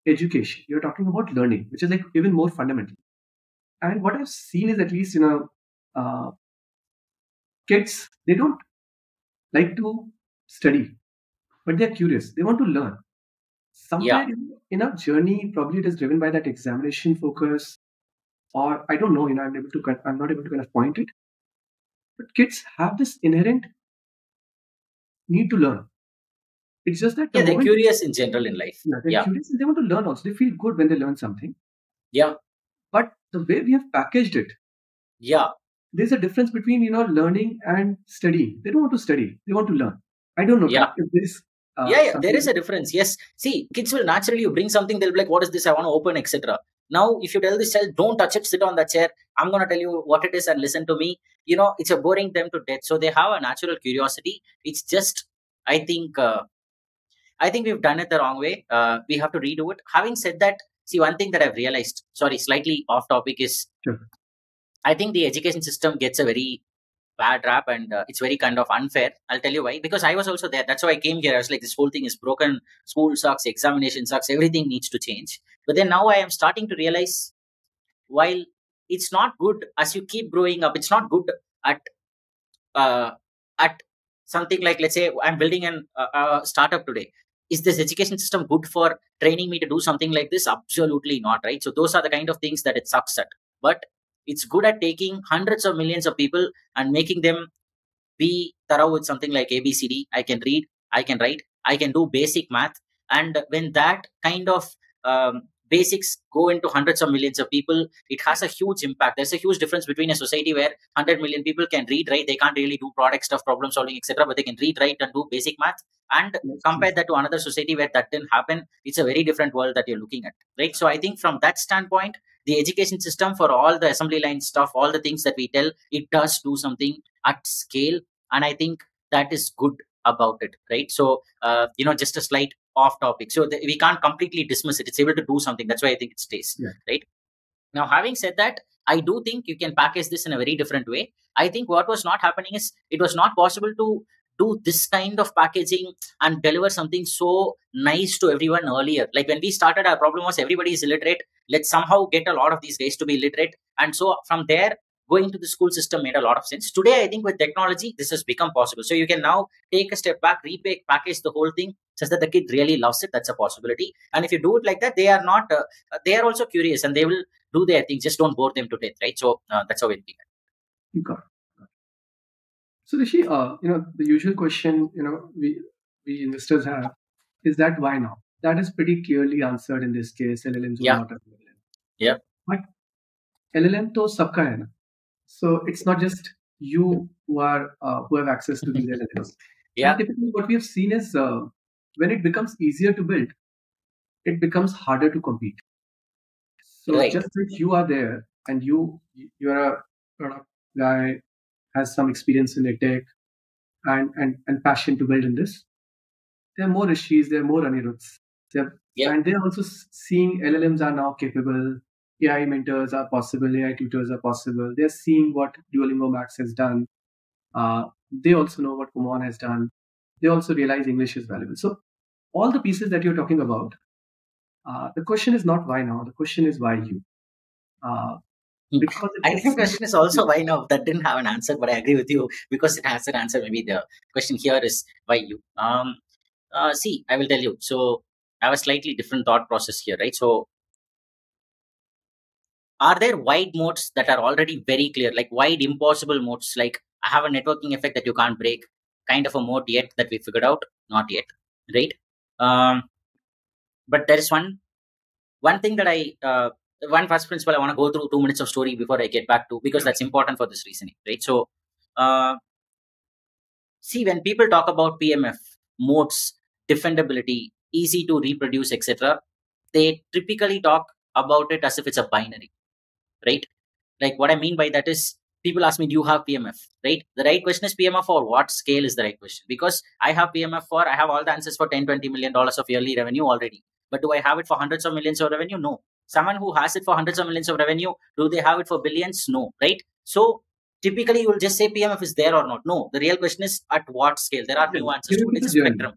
education. You're talking about learning, which is like even more fundamental. And what I've seen is at least you know uh, kids they don't like to study, but they're curious. They want to learn. Somewhere Yeah. in, in our journey, probably it is driven by that examination focus, or I don't know. You know, I'm able to. I'm not able to kind of point it. But kids have this inherent need to learn. It's just that the Yeah, they're moment curious in general in life. yeah, they're Yeah. curious and they want to learn also. They feel good when they learn something. Yeah. But the way we have packaged it, Yeah. there's a difference between you know learning and studying. They don't want to study; they want to learn. I don't know Yeah. if there is. Uh, yeah, yeah, there is a difference. Yes. See, kids will naturally you bring something, they'll be like, What is this? I want to open, etc. Now, if you tell this child, don't touch it, sit on that chair, I'm gonna tell you what it is and listen to me, you know, it's a boring them to death. So they have a natural curiosity. It's just I think uh, I think we've done it the wrong way. Uh, we have to redo it. Having said that, see one thing that I've realized, sorry, slightly off topic is Sure. I think the education system gets a very bad rap and uh, it's very kind of unfair. I'll tell you why. Because I was also there. That's why I came here. I was like, this whole thing is broken. School sucks. Examination sucks. Everything needs to change. But then now I am starting to realize while it's not good as you keep growing up, it's not good at uh, at something like let's say I'm building an uh, a startup today. Is this education system good for training me to do something like this? Absolutely not, right? So those are the kind of things that it sucks at. But it's good at taking hundreds of millions of people and making them be thorough with something like ABCD. I can read, I can write, I can do basic math. And when that kind of um, basics go into hundreds of millions of people, it has a huge impact. There's a huge difference between a society where 100 million people can read, write, they can't really do product stuff, problem solving, etc., but they can read, write, and do basic math. And compare that to another society where that didn't happen, it's a very different world that you're looking at, right? So I think from that standpoint, the education system for all the assembly line stuff, all the things that we tell, it does do something at scale, and I think that is good about it, right? So uh, you know, just a slight off topic. So the, we can't completely dismiss it. It's able to do something. That's why I think it stays, Yeah. right? Now, having said that, I do think you can package this in a very different way. I think what was not happening is it was not possible to do this kind of packaging and deliver something so nice to everyone earlier. Like when we started, our problem was everybody is illiterate. Let's somehow get a lot of these guys to be literate. And so from there, going to the school system made a lot of sense. Today, I think with technology, this has become possible. So you can now take a step back, repack, package the whole thing such that the kid really loves it. That's a possibility. And if you do it like that, they are not, uh, they are also curious and they will do their thing. Just don't bore them to death, right? So uh, that's how it be. You got it. So Rishi, uh, you know, the usual question, you know, we we investors have is that why now? That is pretty clearly answered in this case. LLMs Yeah. not available. Yeah. But LLM to sabka hai na. So it's not just you who are uh, who have access to these LLMs. Yeah. And typically, what we have seen is uh, when it becomes easier to build, it becomes harder to compete. So Right. just like you are there and you you are a product guy has some experience in tech and, and and passion to build in this. There are more Rishis, there are more Anirudhs. Yeah. And they're also seeing LLMs are now capable. AI mentors are possible. AI tutors are possible. They're seeing what Duolingo Max has done. Uh, they also know what Kumon has done. They also realize English is valuable. So all the pieces that you're talking about, uh, the question is not why now. The question is why you. Uh, Hmm. because I think the question is also why now. That didn't have an answer, but I agree with you because it has an answer. Maybe the question here is why you. Um, uh, see, I will tell you. So I have a slightly different thought process here, right? So are there wide moats that are already very clear, like wide impossible moats, like I have a networking effect that you can't break, kind of a moat yet that we figured out, not yet, right? Um, but there is one one thing that I uh, one first principle I want to go through two minutes of story before I get back to because that's important for this reasoning, right? So, uh, see when people talk about PMF moats, defendability, easy to reproduce, etc., they typically talk about it as if it's a binary, right? Like what I mean by that is people ask me, do you have PMF? Right? The right question is PMF for what scale is the right question? Because I have PMF for, I have all the answers for 10, 20 million dollars of yearly revenue already. But do I have it for hundreds of millions of revenue? No. Someone who has it for hundreds of millions of revenue, do they have it for billions? No. Right? So typically you will just say PMF is there or not. No. The real question is at what scale? There are nuances to it. It's spectrum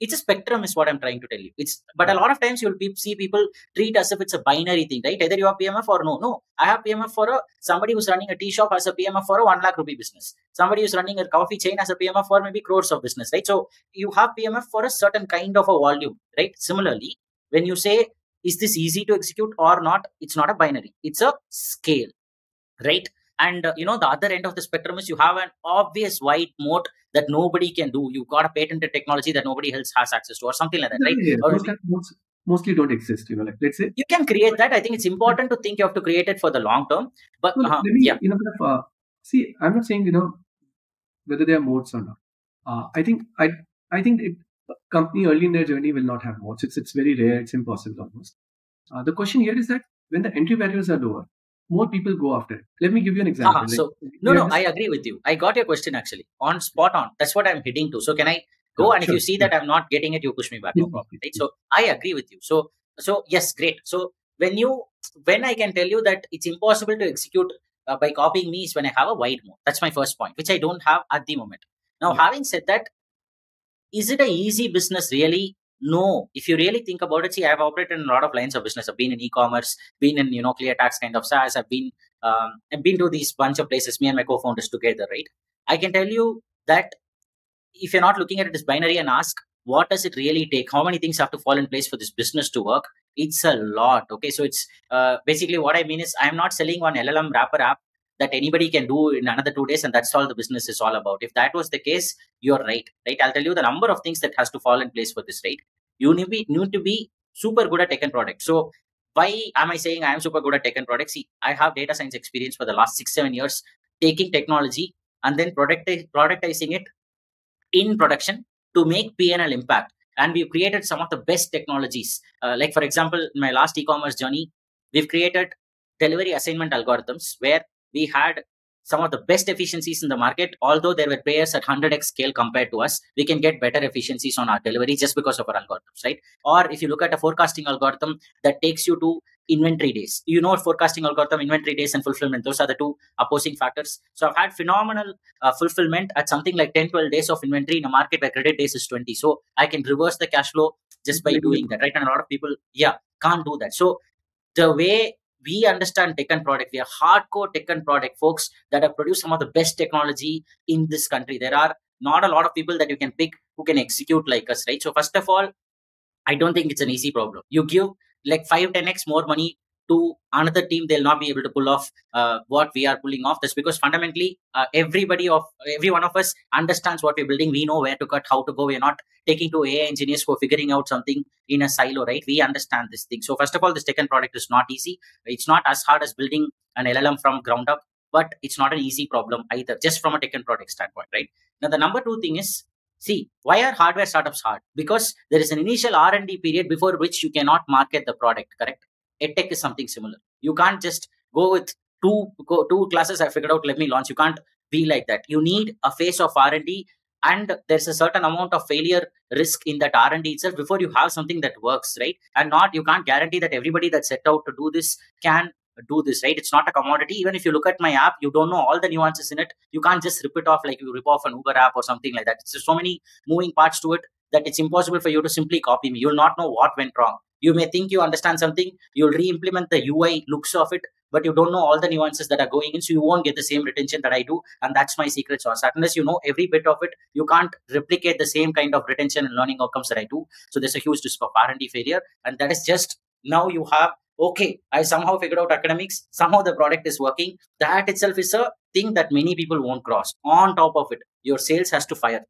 it's a spectrum is what i'm trying to tell you. It's but a lot of times you'll be, see people treat as if it's a binary thing right? Either you have pmf or no. No i have pmf for a somebody who's running a tea shop as a pmf for a 1 lakh rupee business. Somebody who's running a coffee chain as a pmf for maybe crores of business right? So you have pmf for a certain kind of a volume right? Similarly when you say is this easy to execute or not? It's not a binary. It's a scale right and uh, you know the other end of the spectrum is you have an obvious white moat that nobody can do you've got a patented technology that nobody else has access to or something like that right Yeah, Or those kind of moats mostly don't exist. You know, like let's say. you can create that i think it's important to think you have to create it for the long term but Well, uh, me, yeah you know, uh, see, I'm not saying you know whether they are moats or not. Uh, I think I I think it, a company early in their journey will not have moats. It's it's very rare. It's impossible almost. Uh, the question here is that when the entry barriers are lower, more people go after it. Let me give you an example. Uh-huh, Like, so no no i agree with you. I got your question actually. On spot on. That's what i'm hitting to. So can i go and if you see that i'm not getting it you push me back. No problem right? so i agree with you. So so yes great. So when you when i can tell you that it's impossible to execute uh, by copying me is when i have a wide moat that's my first point which i don't have at the moment. Now Yeah. having said that is it a easy business really no if you really think about it see i've operated in a lot of lines of business i've been in e-commerce been in you know ClearTax kind of SaaS. I've been um, I've been to these bunch of places, me and my co-founders together, right? I can tell you that if you're not looking at it as binary and ask, what does it really take? How many things have to fall in place for this business to work? It's a lot. Okay, so it's uh, basically what I mean is I'm not selling one LLM wrapper app that anybody can do in another two days, and that's all the business is all about. If that was the case, you're right, right? I'll tell you the number of things that has to fall in place for this, right? You need to be, need to be super good at tech and product. So why am I saying I am super good at tech and product? See, I have data science experience for the last six, seven years, taking technology and then product productizing it in production to make P&L impact. And we've created some of the best technologies. Uh, like, for example, in my last e commerce journey, we've created delivery assignment algorithms where we had some of the best efficiencies in the market. Although there were players at 100x scale compared to us, we can get better efficiencies on our delivery just because of our algorithms, right? Or if you look at a forecasting algorithm that takes you to inventory days, you know, forecasting algorithm, inventory days, and fulfillment, those are the two opposing factors. So I've had phenomenal uh, fulfillment at something like 10, 12 days of inventory in a market where credit days is 20. So I can reverse the cash flow just by doing that, right? And a lot of people, yeah, can't do that. So the way we understand tech and product. We are hardcore tech and product folks that have produced some of the best technology in this country. There are not a lot of people that you can pick who can execute like us, right? So first of all, I don't think it's an easy problem. You give like 5, 10x more money to another team, they'll not be able to pull off uh, what we are pulling off. This because fundamentally, uh, everybody of every one of us understands what we're building. We know where to cut, how to go. We're not taking to AI engineers for figuring out something in a silo, right? We understand this thing. So first of all, this second product is not easy. It's not as hard as building an LLM from ground up, but it's not an easy problem either, just from a tech and product standpoint, right? Now the number two thing is see why are hardware startups hard because there is an initial r&d period before which you cannot market the product correct edtech is something similar. You can't just go with two go, two classes i figured out let me launch. You can't be like that. You need a phase of r&d and there's a certain amount of failure risk in that r&d itself before you have something that works right? And not you can't guarantee that everybody that set out to do this can do this right? It's not a commodity. Even if you look at my app you don't know all the nuances in it. You can't just rip it off like you rip off an uber app or something like that. There's so many moving parts to it that it's impossible for you to simply copy me. You'll not know what went wrong you may think you understand something you'll re-implement the ui looks of it but you don't know all the nuances that are going in so you won't get the same retention that i do and that's my secret sauce. Unless you know every bit of it you can't replicate the same kind of retention and learning outcomes that i do. So there's a huge risk of r&d failure and that is just now you have okay i somehow figured out academics somehow the product is working. That itself is a thing that many people won't cross. On top of it your sales has to fire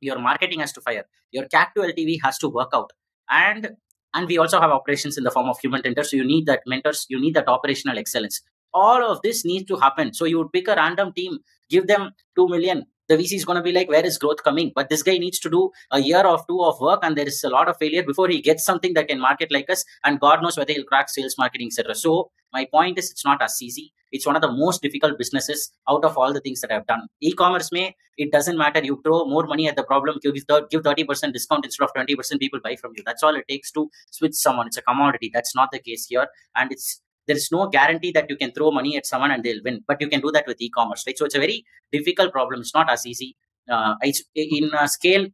your marketing has to fire your CAC to LTV has to work out and and we also have operations in the form of human mentors so you need that mentors you need that operational excellence. All of this needs to happen. So you would pick a random team give them 2 million the VC is going to be like, where is growth coming? But this guy needs to do a year or two of work, and there is a lot of failure before he gets something that can market like us. And God knows whether he'll crack sales, marketing, etc. So my point is, it's not as easy. It's one of the most difficult businesses out of all the things that I've done. E-commerce may it doesn't matter. You throw more money at the problem, give give thirty percent discount instead of twenty percent. People buy from you. That's all it takes to switch someone. It's a commodity. That's not the case here, and it's there is no guarantee that you can throw money at someone and they'll win but you can do that with e-commerce right? So it's a very difficult problem. It's not as easy. Uh, it's in uh, scale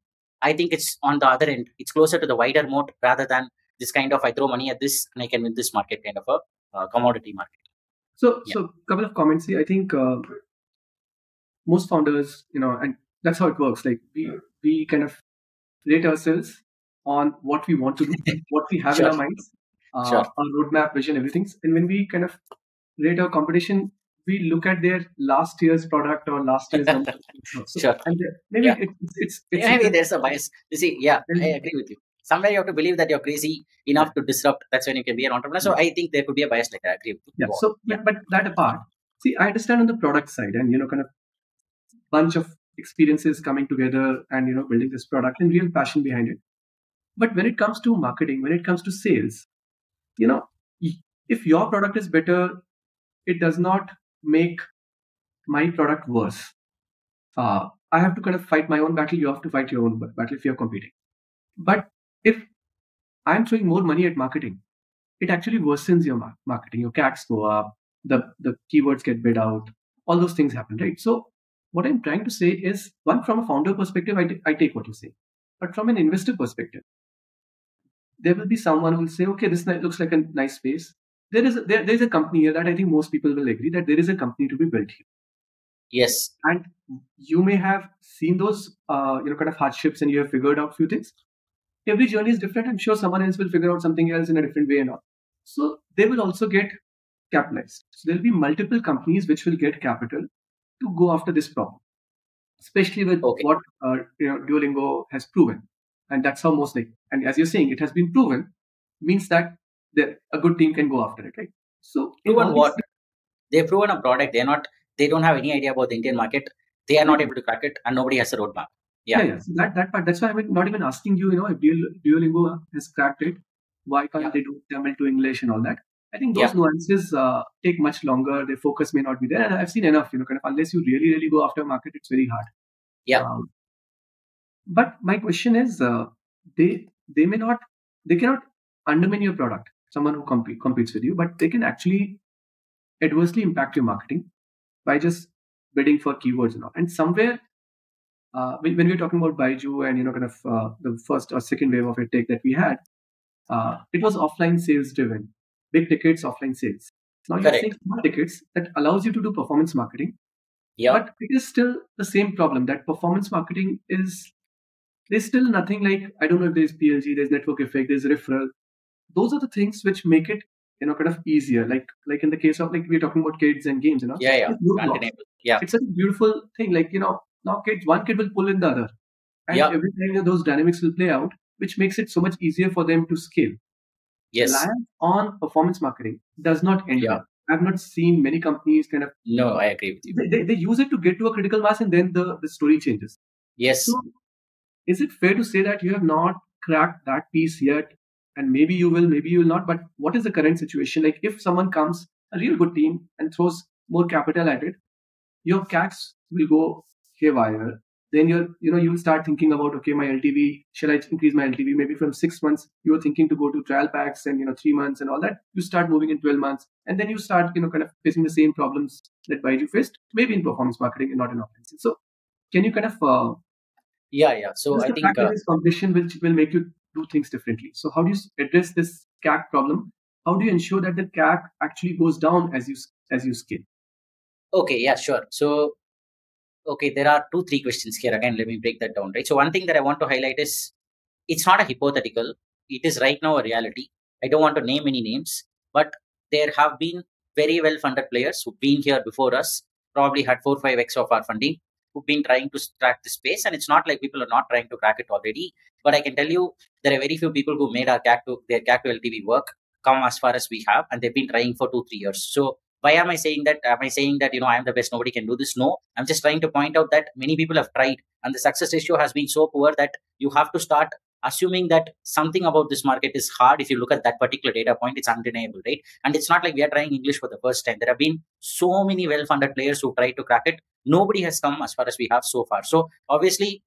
i think it's on the other end. It's closer to the wider moat rather than this kind of i throw money at this and i can win this market kind of a uh, commodity market. So yeah. so couple of comments here. I think uh, most founders you know and that's how it works. Like we we kind of rate ourselves on what we want to do what we have sure. in our minds uh, sure. our roadmap, vision, everything. And when we kind of rate our competition, we look at their last year's product or last year's number. so, sure. And maybe yeah. it, it's, it's, it's, maybe there's a bias. You see, yeah, I agree with you. Somewhere you have to believe that you're crazy enough to disrupt. That's when you can be an entrepreneur. So I think there could be a bias like that. I agree with you. Yeah. So, yeah. but that apart, see, I understand on the product side and, you know, kind of bunch of experiences coming together and, you know, building this product and real passion behind it. But when it comes to marketing, when it comes to sales, you know if your product is better it does not make my product worse. Uh, i have to kind of fight my own battle. You have to fight your own battle if you're competing. But if i'm throwing more money at marketing it actually worsens your marketing. Your cacs go up the the keywords get bid out all those things happen right? So what i'm trying to say is one from a founder perspective I, I take what you say. But from an investor perspective there will be someone who will say, okay, this looks like a nice space. There is a, there, there is a company here that I think most people will agree that there is a company to be built here. Yes. And you may have seen those, uh, you know, kind of hardships and you have figured out few things. Every journey is different. I'm sure someone else will figure out something else in a different way and all. So they will also get capitalized. So there'll be multiple companies which will get capital to go after this problem, especially with okay. what uh, you know, Duolingo has proven and that's how most like and as you're saying it has been proven means that a good team can go after it right so proven what they've proven a product they're not they don't have any idea about the indian market they are not able to crack it and nobody has a roadmap yeah, yeah, yeah. So that that part that's why i'm not even asking you you know if duolingo has cracked it why can't yeah. they do tamil to english and all that I think those yeah. nuances uh, take much longer. Their focus may not be there, and I've seen enough. You know, kind of unless you really, really go after a market, it's very hard. Yeah. Um, but my question is, uh, they they may not, they cannot undermine your product. Someone who compete, competes with you, but they can actually adversely impact your marketing by just bidding for keywords and all. And somewhere, uh, when, when we were talking about Byju and you know, kind of uh, the first or second wave of EdTech that we had, uh, it was offline sales driven, big tickets, offline sales. Now you're saying small tickets that allows you to do performance marketing. Yeah. But it is still the same problem that performance marketing is there's still nothing like I don't know if there's PLG, there's network effect, there's referral. Those are the things which make it you know kind of easier. Like like in the case of like we're talking about kids and games, you know. Yeah, yeah. Yeah. It's a beautiful thing. Like you know now kids one kid will pull in the other, and yeah. every time those dynamics will play out, which makes it so much easier for them to scale. Yes. Reliance on performance marketing does not end yeah. I've not seen many companies kind of. No, I agree with you. They, they, they, use it to get to a critical mass and then the, the story changes. Yes. So is it fair to say that you have not cracked that piece yet? And maybe you will maybe you will not but what is the current situation? Like if someone comes a real good team and throws more capital at it your cacs will go haywire. Then you're you know you'll start thinking about okay my ltv shall i increase my ltv maybe from six months you were thinking to go to trial packs and you know three months and all that. You start moving in 12 months and then you start you know kind of facing the same problems that Byju faced maybe in performance marketing and not in offensive. So can you kind of uh, yeah, yeah. So I think uh, this competition will will make you do things differently. So how do you address this CAC problem? How do you ensure that the CAC actually goes down as you as you scale? Okay, yeah, sure. So okay, there are two three questions here. Again, let me break that down. Right. So one thing that I want to highlight is it's not a hypothetical. It is right now a reality. I don't want to name any names, but there have been very well funded players who've been here before us, probably had four five x of our funding who've been trying to crack this space, and it's not like people are not trying to crack it already. But I can tell you, there are very few people who made our CAC to their CAC to LTV work come as far as we have, and they've been trying for two, three years. So why am I saying that? Am I saying that you know I am the best? Nobody can do this? No, I'm just trying to point out that many people have tried, and the success ratio has been so poor that you have to start assuming that something about this market is hard if you look at that particular data point it's undeniable right? And it's not like we are trying english for the first time. There have been so many well funded players who tried to crack it. Nobody has come as far as we have so far. So obviously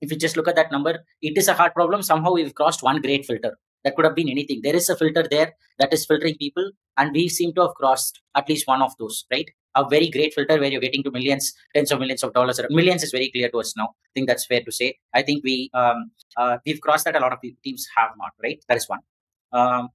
if you just look at that number it is a hard problem. Somehow we've crossed one great filter. That could have been anything. There is a filter there that is filtering people and we seem to have crossed at least one of those right a very great filter where you're getting to millions, tens of millions of dollars. Millions is very clear to us now. I think that's fair to say. I think we um, uh, we've crossed that. A lot of teams have not. Right. That is one. Um,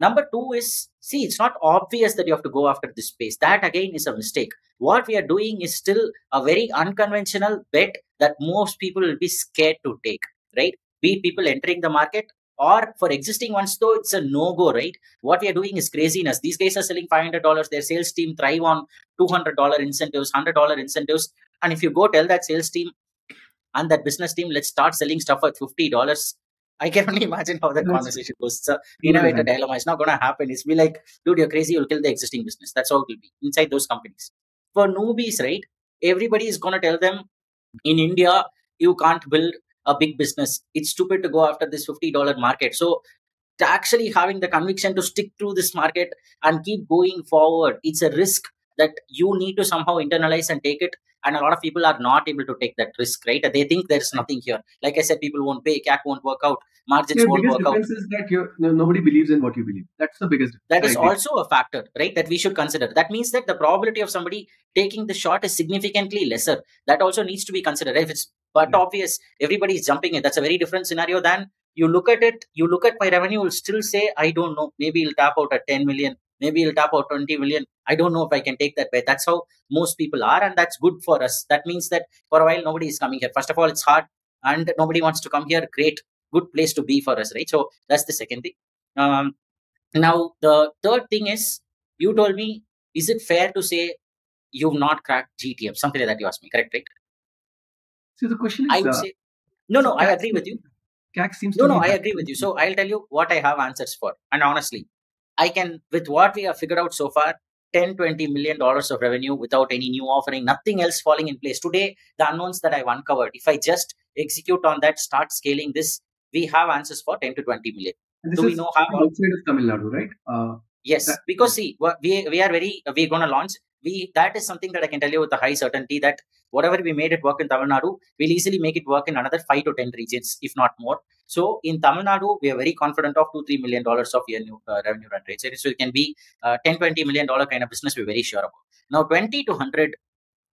number two is see, it's not obvious that you have to go after this space. That again is a mistake. What we are doing is still a very unconventional bet that most people will be scared to take. Right. Be people entering the market or for existing ones, though, it's a no go, right? What we are doing is craziness. These guys are selling $500. Their sales team thrive on $200 incentives, $100 incentives. And if you go tell that sales team and that business team, let's start selling stuff at $50, I can only imagine how that conversation goes. It's a innovator yeah. dilemma. It's not going to happen. It's be like, dude, you're crazy. You'll kill the existing business. That's how it will be inside those companies. For newbies, right? Everybody is going to tell them in India, you can't build a big business. It's stupid to go after this $50 market. So to actually having the conviction to stick to this market and keep going forward, it's a risk that you need to somehow internalize and take it. And a lot of people are not able to take that risk, right? They think there's nothing here. Like I said, people won't pay, CAC won't work out, margins won't work out. The difference is that you nobody believes in what you believe. That's the biggest difference. That is also a factor, right? That we should consider. That means that the probability of somebody taking the shot is significantly lesser. That also needs to be considered. If it's but yeah. obvious everybody is jumping in. That's a very different scenario than you look at it. You look at my revenue will still say i don't know. Maybe it'll tap out at 10 million. Maybe it'll tap out 20 million. I don't know if i can take that bet. That's how most people are and that's good for us. That means that for a while nobody is coming here. First of all it's hard and nobody wants to come here. Great. Good place to be for us right? So that's the second thing. Um, now the third thing is you told me is it fair to say you've not cracked gtm something like that you asked me correct right so the question is, I would uh, say, no, no, I agree with you. CAC seems no, no, I agree with you. So I'll tell you what I have answers for, and honestly, I can with what we have figured out so far. 10 20 million dollars of revenue without any new offering nothing else falling in place today the unknowns that i've uncovered if i just execute on that start scaling this we have answers for 10 to 20 million do we know how outside of tamil nadu right uh, yes that, because see we, we are very we're going to launch we that is something that I can tell you with a high certainty that whatever we made it work in Tamil Nadu, we'll easily make it work in another five to ten regions, if not more. So in Tamil Nadu, we are very confident of two three million dollars of revenue, uh, revenue run rate. So it can be uh, 10 20 million dollar kind of business. We're very sure about. Now 20 to 100,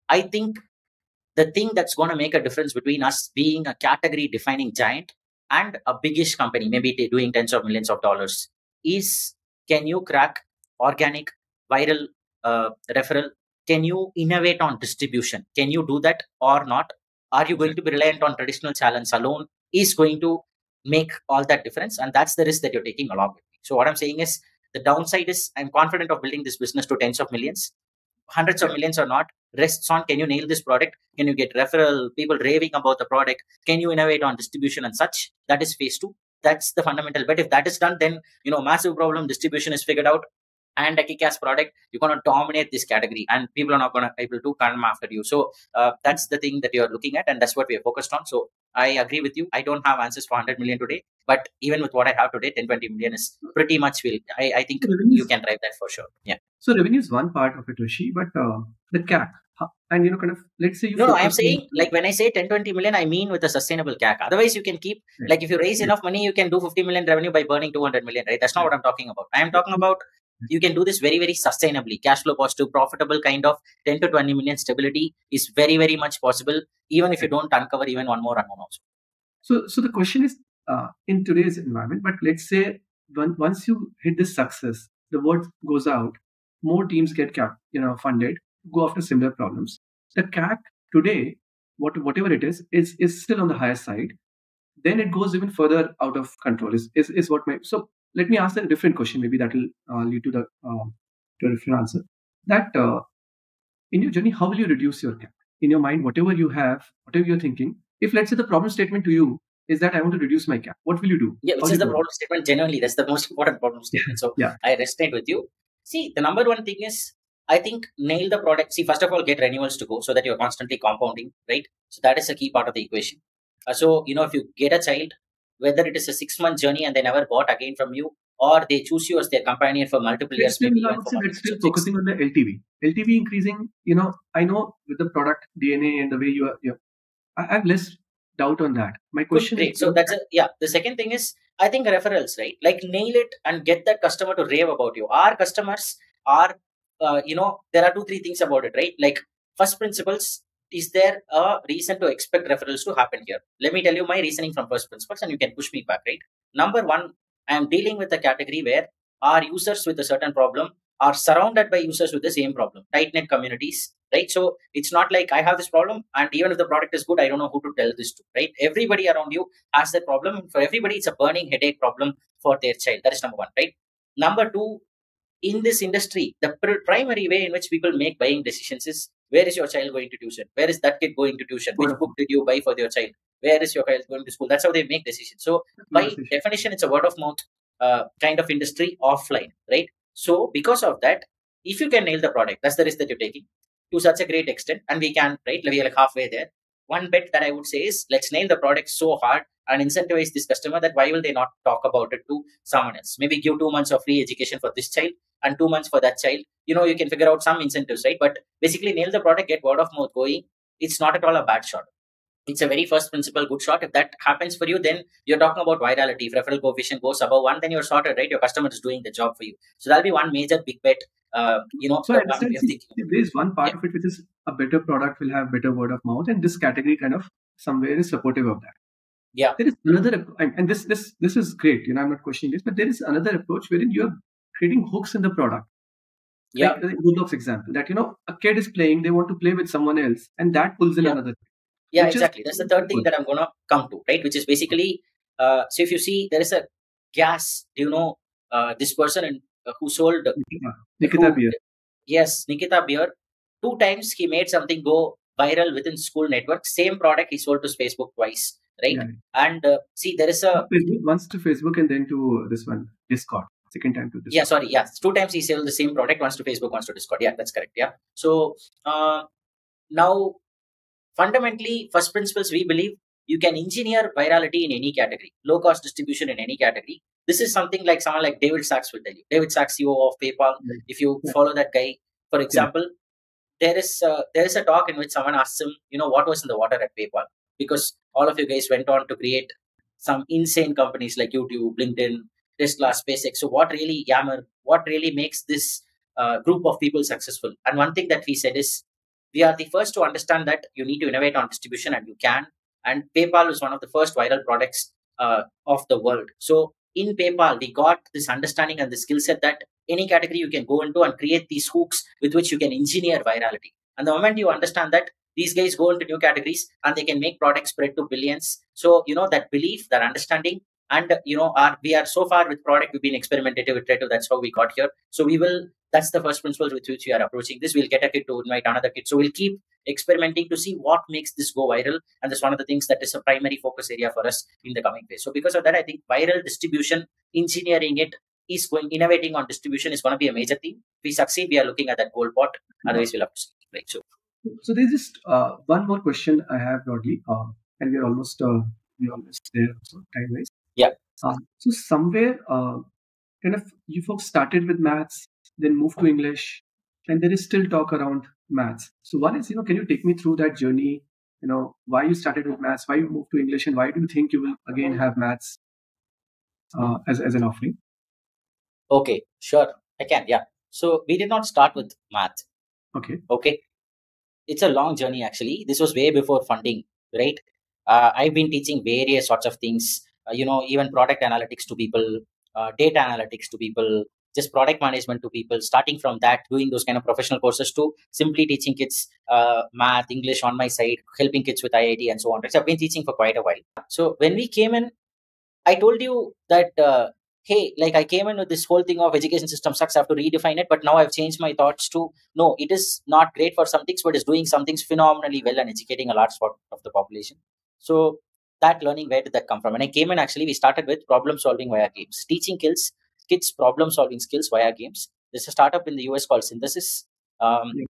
I think the thing that's going to make a difference between us being a category defining giant and a biggish company, maybe doing tens of millions of dollars, is can you crack organic viral uh, referral can you innovate on distribution? Can you do that or not? Are you going to be reliant on traditional channels alone is going to make all that difference and that's the risk that you're taking along with me. So what i'm saying is the downside is i'm confident of building this business to tens of millions hundreds of millions or not. Rests on can you nail this product? Can you get referral people raving about the product? Can you innovate on distribution and such? That is phase two. That's the fundamental. But if that is done then you know massive problem distribution is figured out and a kick-ass product, you're going to dominate this category, and people are not going to able to come after you. So uh, that's the thing that you're looking at, and that's what we are focused on. So I agree with you. I don't have answers for 100 million today, but even with what I have today, 10, 20 million is pretty much will. I, I think you can drive that for sure. Yeah. So revenue is one part of it, Rishi, but uh, the CAC, and you know kind of let's say you no, no i'm saying like when i say 10 20 million i mean with a sustainable cac otherwise you can keep right. like if you raise enough money you can do 50 million revenue by burning 200 million right that's not what i'm talking about i am talking about you can do this very very sustainably. Cash flow positive profitable kind of 10 to 20 million stability is very very much possible even if you don't uncover even one more unknown also. So so the question is uh, in today's environment but let's say when, once you hit this success the word goes out more teams get cap, you know funded go after similar problems. The cac today what, whatever it is is is still on the higher side. Then it goes even further out of control is, is, is what my so let me ask a different question. Maybe that will uh, lead to the uh, to a different answer. That uh, in your journey, how will you reduce your CAC? in your mind, whatever you have, whatever you're thinking, if let's say the problem statement to you is that I want to reduce my CAC, what will you do? Yeah, which is the do it? problem statement. Generally, that's the most important problem statement. So Yeah. I resonate with you. See, the number one thing is I think nail the product. See, first of all, get renewals to go so that you're constantly compounding, right? So that is a key part of the equation. Uh, so you know, if you get a child, whether it is a six month journey and they never bought again from you, or they choose you as their companion for multiple It's years, still, maybe I even would for say multiple that's still focusing on the LTV. LTV increasing, you know, I know with the product DNA and the way you are, you I I have less doubt on that. My question great. is, So that's a, yeah. The second thing is, I think referrals, right? Like nail it and get that customer to rave about you. Our customers are, uh, you know, there are two, three things about it, right? Like first principles. Is there a reason to expect referrals to happen here? Let me tell you my reasoning from first principles, and you can push me back, right? Number one, I am dealing with a category where our users with a certain problem are surrounded by users with the same problem, tight knit communities, right? So it's not like I have this problem, and even if the product is good, I don't know who to tell this to, right? Everybody around you has that problem. For everybody, it's a burning headache problem for their child. That is number one, right? Number two, in this industry, the pr- primary way in which people make buying decisions is where is your child going to tuition? Where is that kid going to tuition? Which book did you buy for your child? Where is your child going to school? That's how they make decisions. So by definition, it's a word of mouth uh, kind of industry offline, right? So because of that, if you can nail the product, that's the risk that you're taking to such a great extent, and we can, right? We are like halfway there. One bet that I would say is let's nail the product so hard and incentivize this customer that why will they not talk about it to someone else? Maybe give two months of free education for this child and two months for that child. You know, you can figure out some incentives, right? But basically, nail the product, get word of mouth going. It's not at all a bad shot it's a very first principle good shot. If that happens for you, then you're talking about virality. If referral coefficient goes above one, then you're sorted, right? Your customer is doing the job for you. So that'll be one major big bet. Uh, you know, So I understand. See, thinking. there is one part of it which is a better product will have better word of mouth, and this category kind of somewhere is supportive of that. Yeah. There is another, and and this this this is great. You know, I'm not questioning this, but there is another approach wherein you are creating hooks in the product. Yeah. Like the Google's example that you know a kid is playing, they want to play with someone else, and that pulls in Yeah. another. Yeah, exactly. That's the third thing that I'm going to come to, right? Which is basically, uh, so if you see, there is a gas, do you know, uh, this person uh, who sold, Nikita, Bier. yes, Nikita Bier, two times he made something go viral within school network. Same product he sold to Facebook twice, right? Yeah. And uh, see, there is a, Facebook, once to Facebook and then to this one Discord. Second time to Discord. yeah sorry yeah two times he sold the same product once to facebook once to discord yeah that's correct yeah so uh, now fundamentally first principles we believe you can engineer virality in any category low cost distribution in any category this is something like someone like david sacks will tell you david sacks ceo of paypal Right. if you Yeah. follow that guy for example there is uh, there is a talk in which someone asks him you know what was in the water at paypal because all of you guys went on to create some insane companies like youtube linkedin Tesla, SpaceX. So what really Yammer, what really makes this uh, group of people successful? And one thing that we said is we are the first to understand that you need to innovate on distribution and you can. And PayPal was one of the first viral products uh, of the world. So in PayPal, we got this understanding and the skill set that any category you can go into and create these hooks with which you can engineer virality. And the moment you understand that, these guys go into new categories and they can make products spread to billions. So, you know, that belief, that understanding, and you know our we are so far with product we've been experimentative iterative that's how we got here so we will that's the first principle with which we are approaching this. We'll get a kid to invite another kid. So we'll keep experimenting to see what makes this go viral. And that's one of the things that is a primary focus area for us in the coming phase. So because of that i think viral distribution engineering it is going innovating on distribution is going to be a major theme. If we succeed we are looking at that gold pot. Otherwise we'll have to see right? So. So there's just uh, one more question I have broadly, uh, and we're almost uh, we're almost there also time wise. Yeah. Uh, so somewhere, uh, kind of, you folks started with maths, then moved to English, and there is still talk around maths. So one is, you know, can you take me through that journey? You know, why you started with maths, why you moved to English, and why do you think you will again have maths uh, as as an offering? okay sure i can yeah so we did not start with math Okay. okay it's a long journey actually this was way before funding right uh, i've been teaching various sorts of things uh, you know even product analytics to people uh, data analytics to people just product management to people starting from that doing those kind of professional courses to simply teaching kids uh, math english on my side helping kids with iit and so on so i've been teaching for quite a while so when we came in i told you that uh, hey, like I came in with this whole thing of education system sucks, I have to redefine it, but now I've changed my thoughts to no, it is not great for some things, but it's doing some things phenomenally well and educating a large part of the population. So that learning, where did that come from? And I came in, actually, we started with problem solving via games, teaching kids kids problem solving skills via games. There's a startup in the US called Synthesis. Um, Yeah.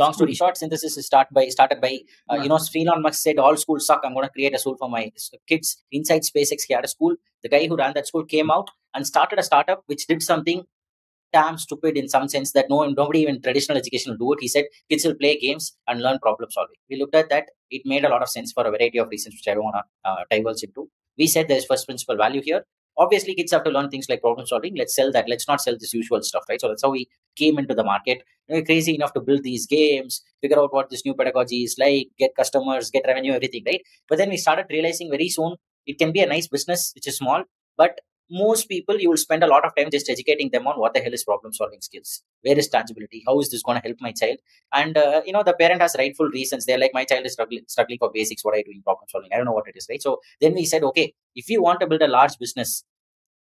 Long story short, Synthesis is start by started by uh, Yeah. you know Elon Musk said all schools suck. I'm going to create a school for my kids. Inside SpaceX, he had a school. The guy who ran that school came out and started a startup which did something damn stupid in some sense that no nobody even traditional education will do it. He said kids will play games and learn problem solving. We looked at that. It made a lot of sense for a variety of reasons which I don't want to uh, divulge into. We said there's first principle value here. Obviously, kids have to learn things like problem solving. Let's sell that. Let's not sell this usual stuff, right? So that's how we came into the market. Crazy enough to build these games, figure out what this new pedagogy is like, get customers, get revenue, everything, right? But then we started realizing very soon it can be a nice business which is small, but most people you will spend a lot of time just educating them on what the hell is problem solving skills where is tangibility how is this going to help my child and uh, you know the parent has rightful reasons they're like my child is struggling, struggling for basics what are you doing problem solving i don't know what it is right so then we said okay if you want to build a large business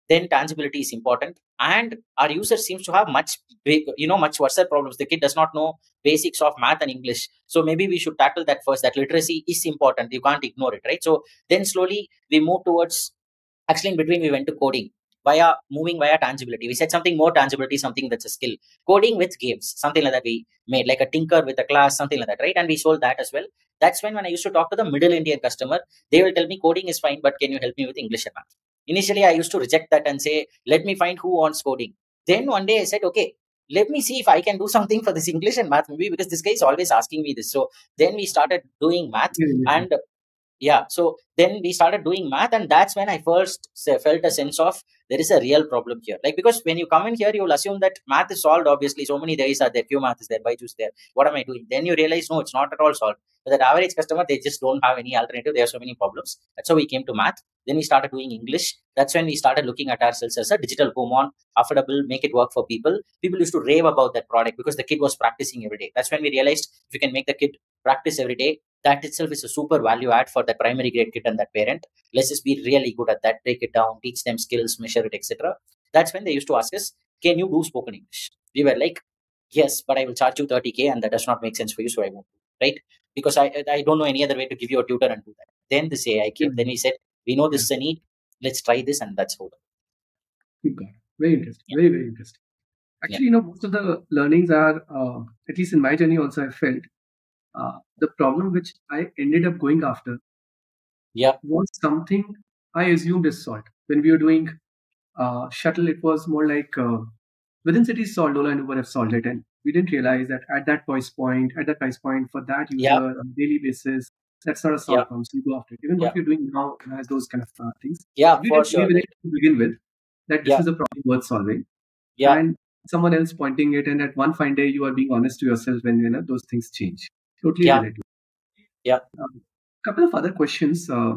then tangibility is important. And our user seems to have much big you know much worse problems. The kid does not know basics of math and english. So maybe we should tackle that first that literacy is important. You can't ignore it right? So then slowly we move towards actually in between we went to coding via moving via tangibility. We said something more tangibility something that's a skill. Coding with games something like that we made like a tinker with a class something like that right? And we sold that as well. That's when when i used to talk to the middle indian customer they will tell me coding is fine but can you help me with english and math initially i used to reject that and say let me find who wants coding. Then one day i said okay let me see if i can do something for this english and math maybe because this guy is always asking me this. So then we started doing math and yeah so then we started doing math and that's when i first felt a sense of there is a real problem here. Like because when you come in here you will assume that math is solved obviously. So many days are there few math is there Byju's there. What am i doing? Then you realize no it's not at all solved. For that average customer they just don't have any alternative. They have so many problems. That's how we came to math then we started doing english. That's when we started looking at ourselves as a digital Kumon affordable make it work for people. People used to rave about that product because the kid was practicing every day. That's when we realized if you can make the kid practice every day that itself is a super value add for the primary grade kid and that parent. Let's just be really good at that break it down teach them skills measure it etc that's when they used to ask us can you do spoken english? We were like yes but i will charge you 30k and that does not make sense for you so i won't right? Because i i don't know any other way to give you a tutor and do that. Then this ai came. Then we said we know this is a need let's try this and that's how Got it. Very interesting. Very, very interesting. Actually, you know, most of the learnings are, uh, at least in my journey, also I felt uh, the problem which I ended up going after yeah was something I assumed is solved. When we were doing uh, Shuttl, it was more like uh, within cities solved, Ola and Uber have solved it, and we didn't realize that at that price point, at that price point for that user Yeah. on a daily basis, that's not a solved Yeah. problem. So you go after it. Even what you're doing now has those kind of uh, things. yeah We for didn't sure it to begin with that this Yeah. is a problem worth solving yeah and someone else pointing it and at one fine day you are being honest to yourself when you know those things change totally Yeah. related Yeah. um, couple of other questions uh,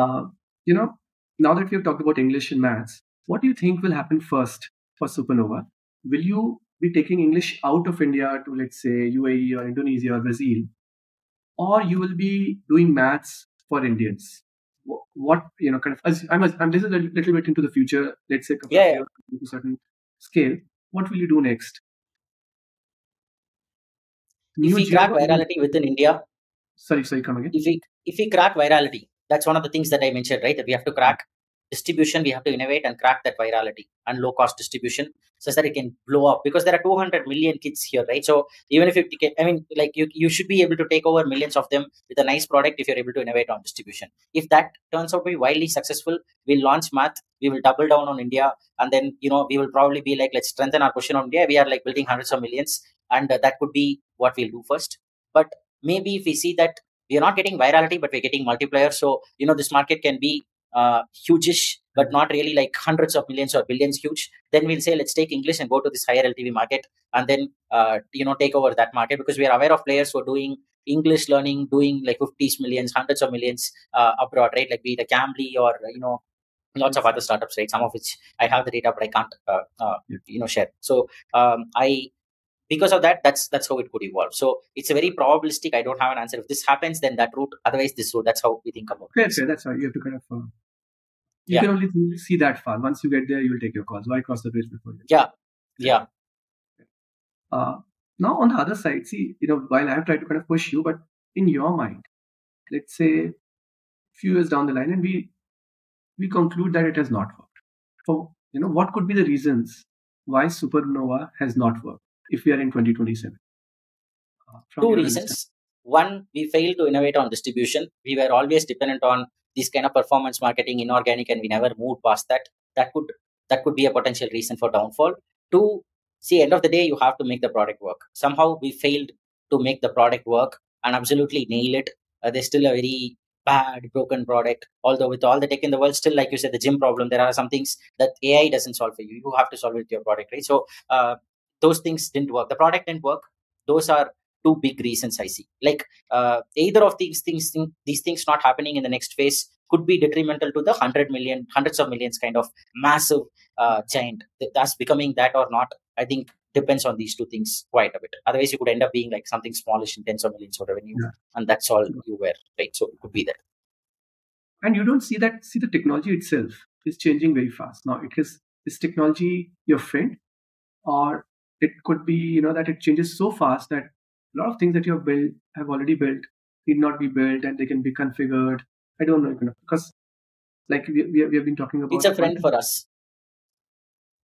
uh, you know now that we've talked about english and maths what do you think will happen first for supernova will you be taking english out of india to let's say uae or indonesia or brazil or you will be doing maths for indians. What you know kind of as i'm, I'm this is a little bit into the future let's say a Yeah, yeah. to a certain scale. What will you do next? If we crack virality within india sorry sorry come again. if we if we crack virality that's one of the things that i mentioned right? That we have to crack distribution we have to innovate and crack that virality and low cost distribution so that it can blow up because there are 200 million kids here right? So even if you i mean like you, you should be able to take over millions of them with a nice product if you're able to innovate on distribution. If that turns out to be wildly successful we'll launch math we will double down on india and then you know we will probably be like let's strengthen our position on india. We are like building hundreds of millions and uh, that could be what we'll do first. But maybe if we see that we are not getting virality but we're getting multiplier so you know this market can be uh, huge-ish but not really like hundreds of millions or billions huge. Then we'll say let's take english and go to this higher ltv market and then uh, you know take over that market because we are aware of players who are doing english learning doing like 50s millions hundreds of millions uh, abroad right? Like be it a cambly or you know lots of other startups right? Some of which i have the data but i can't uh, uh, you know share. So um, i because of that that's that's how it could evolve so it's a very probabilistic i don't have an answer if this happens then that route otherwise this route that's how we think about it fair that's right you have to kind of uh, you Yeah. can only see- that far. Once you get there, you will take your calls. Why cross the bridge before you? Yeah. Yeah. Uh, now on the other side, see, you know, while I have tried to kind of push you, but in your mind, let's say a few years down the line, and we we conclude that it has not worked. For you know, what could be the reasons why supernova has not worked if we are in 2027? Uh, Two reasons. One, we failed to innovate on distribution. We were always dependent on this kind of performance marketing, inorganic, and we never moved past that. That could that could be a potential reason for downfall. Two, see, end of the day, you have to make the product work. Somehow we failed to make the product work and absolutely nail it. Uh, there's still a very bad, broken product. Although with all the tech in the world, still like you said, the gym problem, there are some things that AI doesn't solve for you. You have to solve it with your product, right? So uh, those things didn't work. The product didn't work. Those are two big reasons I see. Like uh, either of these things, these things not happening in the next phase could be detrimental to the hundred million, hundreds of millions kind of massive uh, giant. That's becoming that or not. I think depends on these two things quite a bit. Otherwise, you could end up being like something smallish in tens of millions of revenue, Yeah. and that's all you were, right? So it could be that. and you don't see that see the technology itself is changing very fast now it is is technology your friend or it could be you know that it changes so fast that a lot of things that you have built have already built need not be built and they can be configured i don't know you know, because like we, we, we have been talking about It's a friend for us.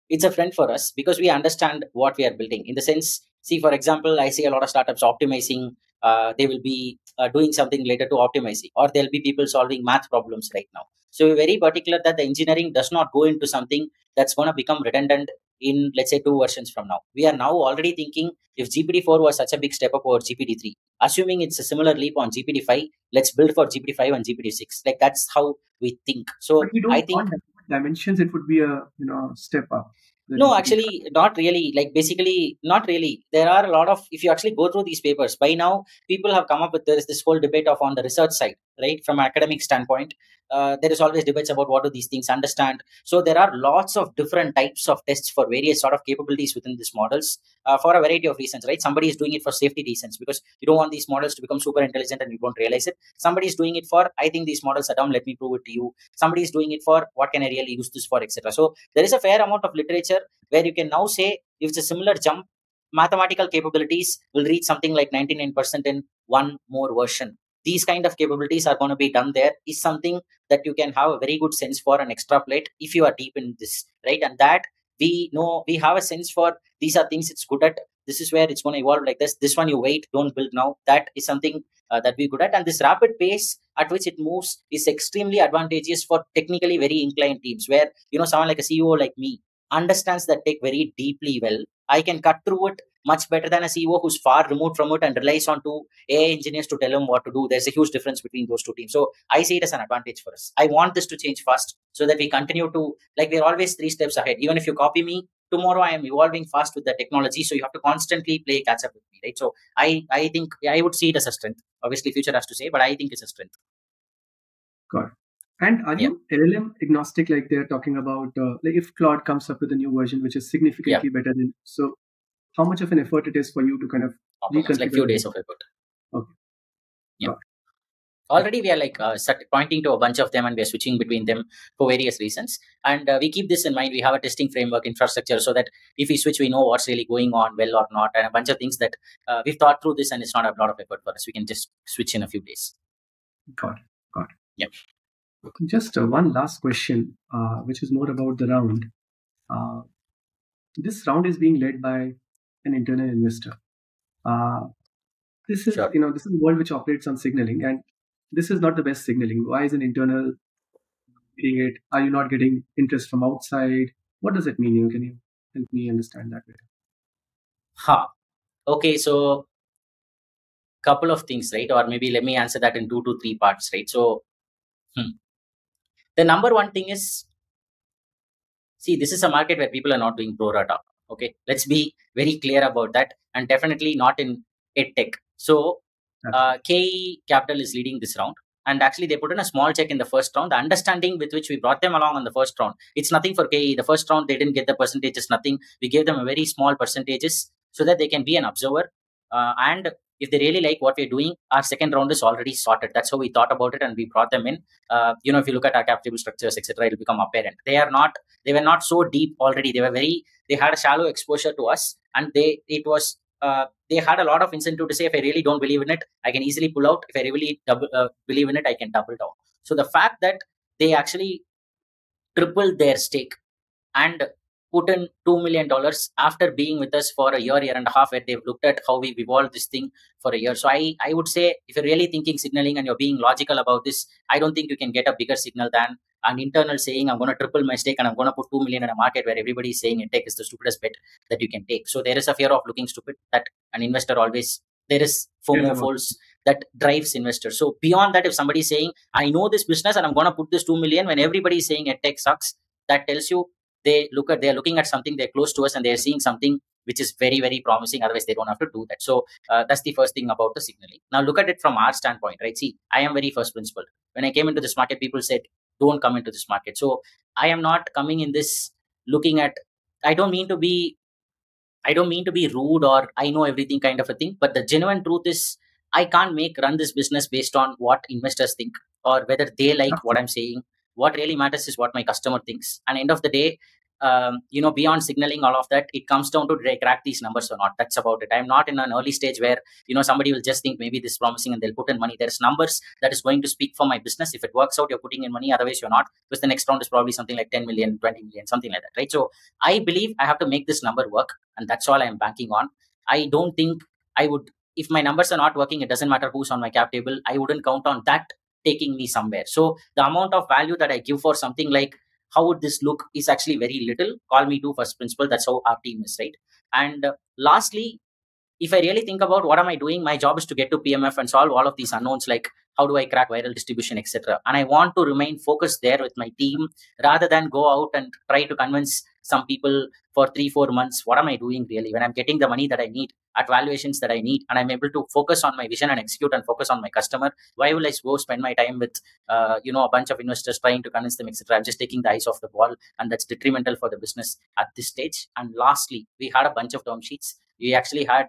It's a friend for us because we understand what we are building. In the sense, see, for example, I see a lot of startups optimizing. Uh, they will be uh, doing something later to optimizing, or there'll be people solving math problems right now. So we're very particular that the engineering does not go into something that's going to become redundant in, let's say, two versions from now. We are now already thinking if GPT-4 was such a big step up over GPT-3, assuming it's a similar leap on GPT-5, let's build for GPT-5 and GPT-6. Like that's how we think. So but we don't I think dimensions it would be a you know step up no actually not really like basically not really there are a lot of if you actually go through these papers by now people have come up with this this whole debate of on the research side right from an academic standpoint uh, there is always debates about what do these things understand. So there are lots of different types of tests for various sort of capabilities within these models uh, for a variety of reasons right? Somebody is doing it for safety reasons because you don't want these models to become super intelligent and you don't realize it. Somebody is doing it for i think these models are dumb let me prove it to you. Somebody is doing it for what can i really use this for? etc so there is a fair amount of literature where you can now say if it's a similar jump mathematical capabilities will reach something like 99% in one more version these kind of capabilities are going to be done there is something that you can have a very good sense for and extrapolate if you are deep in this right? And that we know we have a sense for these are things it's good at. This is where it's going to evolve like this. This one you wait don't build now. That is something uh, that we're good at. And this rapid pace at which it moves is extremely advantageous for technically very inclined teams where you know someone like a ceo like me understands that tech very deeply well i can cut through it much better than a ceo who's far removed from it and relies on two ai engineers to tell him what to do. There's a huge difference between those two teams. So i see it as an advantage for us. I want this to change fast so that we continue to like we're always three steps ahead. Even if you copy me tomorrow i am evolving fast with the technology so you have to constantly play catch up with me right? So i i think i would see it as a strength. Obviously future has to say but i think it's a strength And are you LLM agnostic? Like they're talking about, uh, like if Claude comes up with a new version which is significantly better than, so how much of an effort it is for you to kind of it's like few days of effort. Okay. yeah. Already we are like uh, pointing to a bunch of them and we are switching between them for various reasons. And uh, we keep this in mind. We have a testing framework infrastructure so that if we switch we know what's really going on well or not and a bunch of things that uh, we've thought through this and it's not a lot of effort for us. We can just switch in a few days. Got it, got it. Yeah. Just uh, one last question, uh, which is more about the round. Uh, this round is being led by an internal investor. Uh, this is, Sure. you know, this is a world which operates on signaling, and this is not the best signaling. Why is an internal doing it? Are you not getting interest from outside? What does it mean? You Can you help me understand that better? ha okay so couple of things right or maybe let me answer that in two to three parts right so hmm. The number one thing is see this is a market where people are not doing pro rata okay? Let's be very clear about that and definitely not in ed tech. So uh, Kae capital is leading this round and actually they put in a small check in the first round. The understanding with which we brought them along on the first round it's nothing for Kae the first round they didn't get the percentages nothing. We gave them a very small percentages so that they can be an observer Uh, and if they really like what we're doing, our second round is already sorted. That's how we thought about it and we brought them in. Uh, you know, if you look at our cap table structures, etc., it'll become apparent. They are not, they were not so deep already. They were very, they had a shallow exposure to us and they, it was, uh, they had a lot of incentive to say, if I really don't believe in it, I can easily pull out. If I really double, uh, believe in it, I can double down. So the fact that they actually tripled their stake and put in $2 million after being with us for a year, year and a half, where they've looked at how we've evolved this thing for a year. So I, I would say if you're really thinking signaling and you're being logical about this, I don't think you can get a bigger signal than an internal saying, I'm going to triple my stake and I'm going to put 2 million in a market where everybody is saying tech is the stupidest bet that you can take. So there is a fear of looking stupid that an investor always, there is FOMO falls that drives investors. So beyond that, if somebody is saying, I know this business and I'm going to put this 2 million when everybody is saying tech sucks, that tells you they look at they're looking at something they're close to us and they're seeing something which is very very promising otherwise they don't have to do that. So uh, that's the first thing about the signaling. Now look at it from our standpoint right? See i am very first principle when i came into this market people said don't come into this market. So i am not coming in this looking at i don't mean to be i don't mean to be rude or i know everything kind of a thing but the genuine truth is i can't make run this business based on what investors think or whether they like what i'm saying what really matters is what my customer thinks. And end of the day um, you know beyond signaling all of that it comes down to did i crack these numbers or not. That's about it. I'm not in an early stage where you know somebody will just think maybe this is promising and they'll put in money. There's numbers that is going to speak for my business. If it works out you're putting in money. Otherwise you're not because the next round is probably something like 10 million 20 million something like that right? So i believe i have to make this number work and that's all i'm banking on. I don't think i would if my numbers are not working it doesn't matter who's on my cap table i wouldn't count on that taking me somewhere. So the amount of value that I give for something like how would this look is actually very little. Call me to first principle. That's how our team is, right? And uh, lastly, if I really think about what am I doing, my job is to get to PMF and solve all of these unknowns like how do I crack viral distribution, etc. And I want to remain focused there with my team rather than go out and try to convince some people for three, four months. What am I doing really when I'm getting the money that I need at valuations that I need and I'm able to focus on my vision and execute and focus on my customer? Why will I go spend my time with, uh, you know, a bunch of investors trying to convince them, etc. I'm just taking the eyes off the ball and that's detrimental for the business at this stage. And lastly, we had a bunch of term sheets. We actually had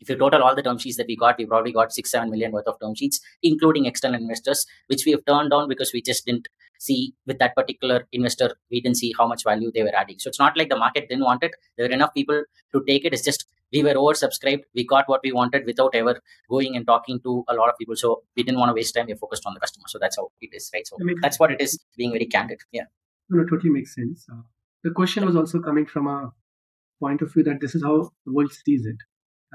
if you total all the term sheets that we got, we probably got six, seven million worth of term sheets, including external investors, which we have turned down because we just didn't see with that particular investor, we didn't see how much value they were adding. So it's not like the market didn't want it. There were enough people to take it. It's just we were oversubscribed. We got what we wanted without ever going and talking to a lot of people. So we didn't want to waste time. We focused on the customer. So that's how it is, right? So that's what it is, being very candid. Yeah. No, totally makes sense. Uh, the question was also coming from a point of view that this is how the world sees it.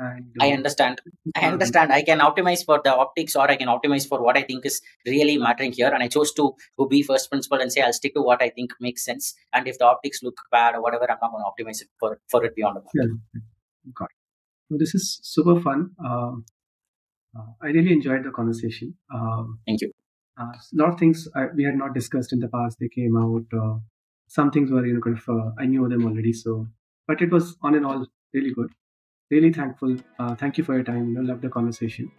Uh, I understand. I understand. I can optimize for the optics or I can optimize for what I think is really mattering here. And I chose to, to be first principle and say I'll stick to what I think makes sense. And if the optics look bad or whatever, I'm not going to optimize it for, for it beyond market. Yeah. Got it. So this is super fun. Um, uh, I really enjoyed the conversation. Um, Thank you. Uh, a lot of things I, we had not discussed in the past. They came out. Uh, some things were, you know, kind of, uh, I knew them already. So, but it was on and all really good really thankful. Uh, thank you for your time. Know, love the conversation.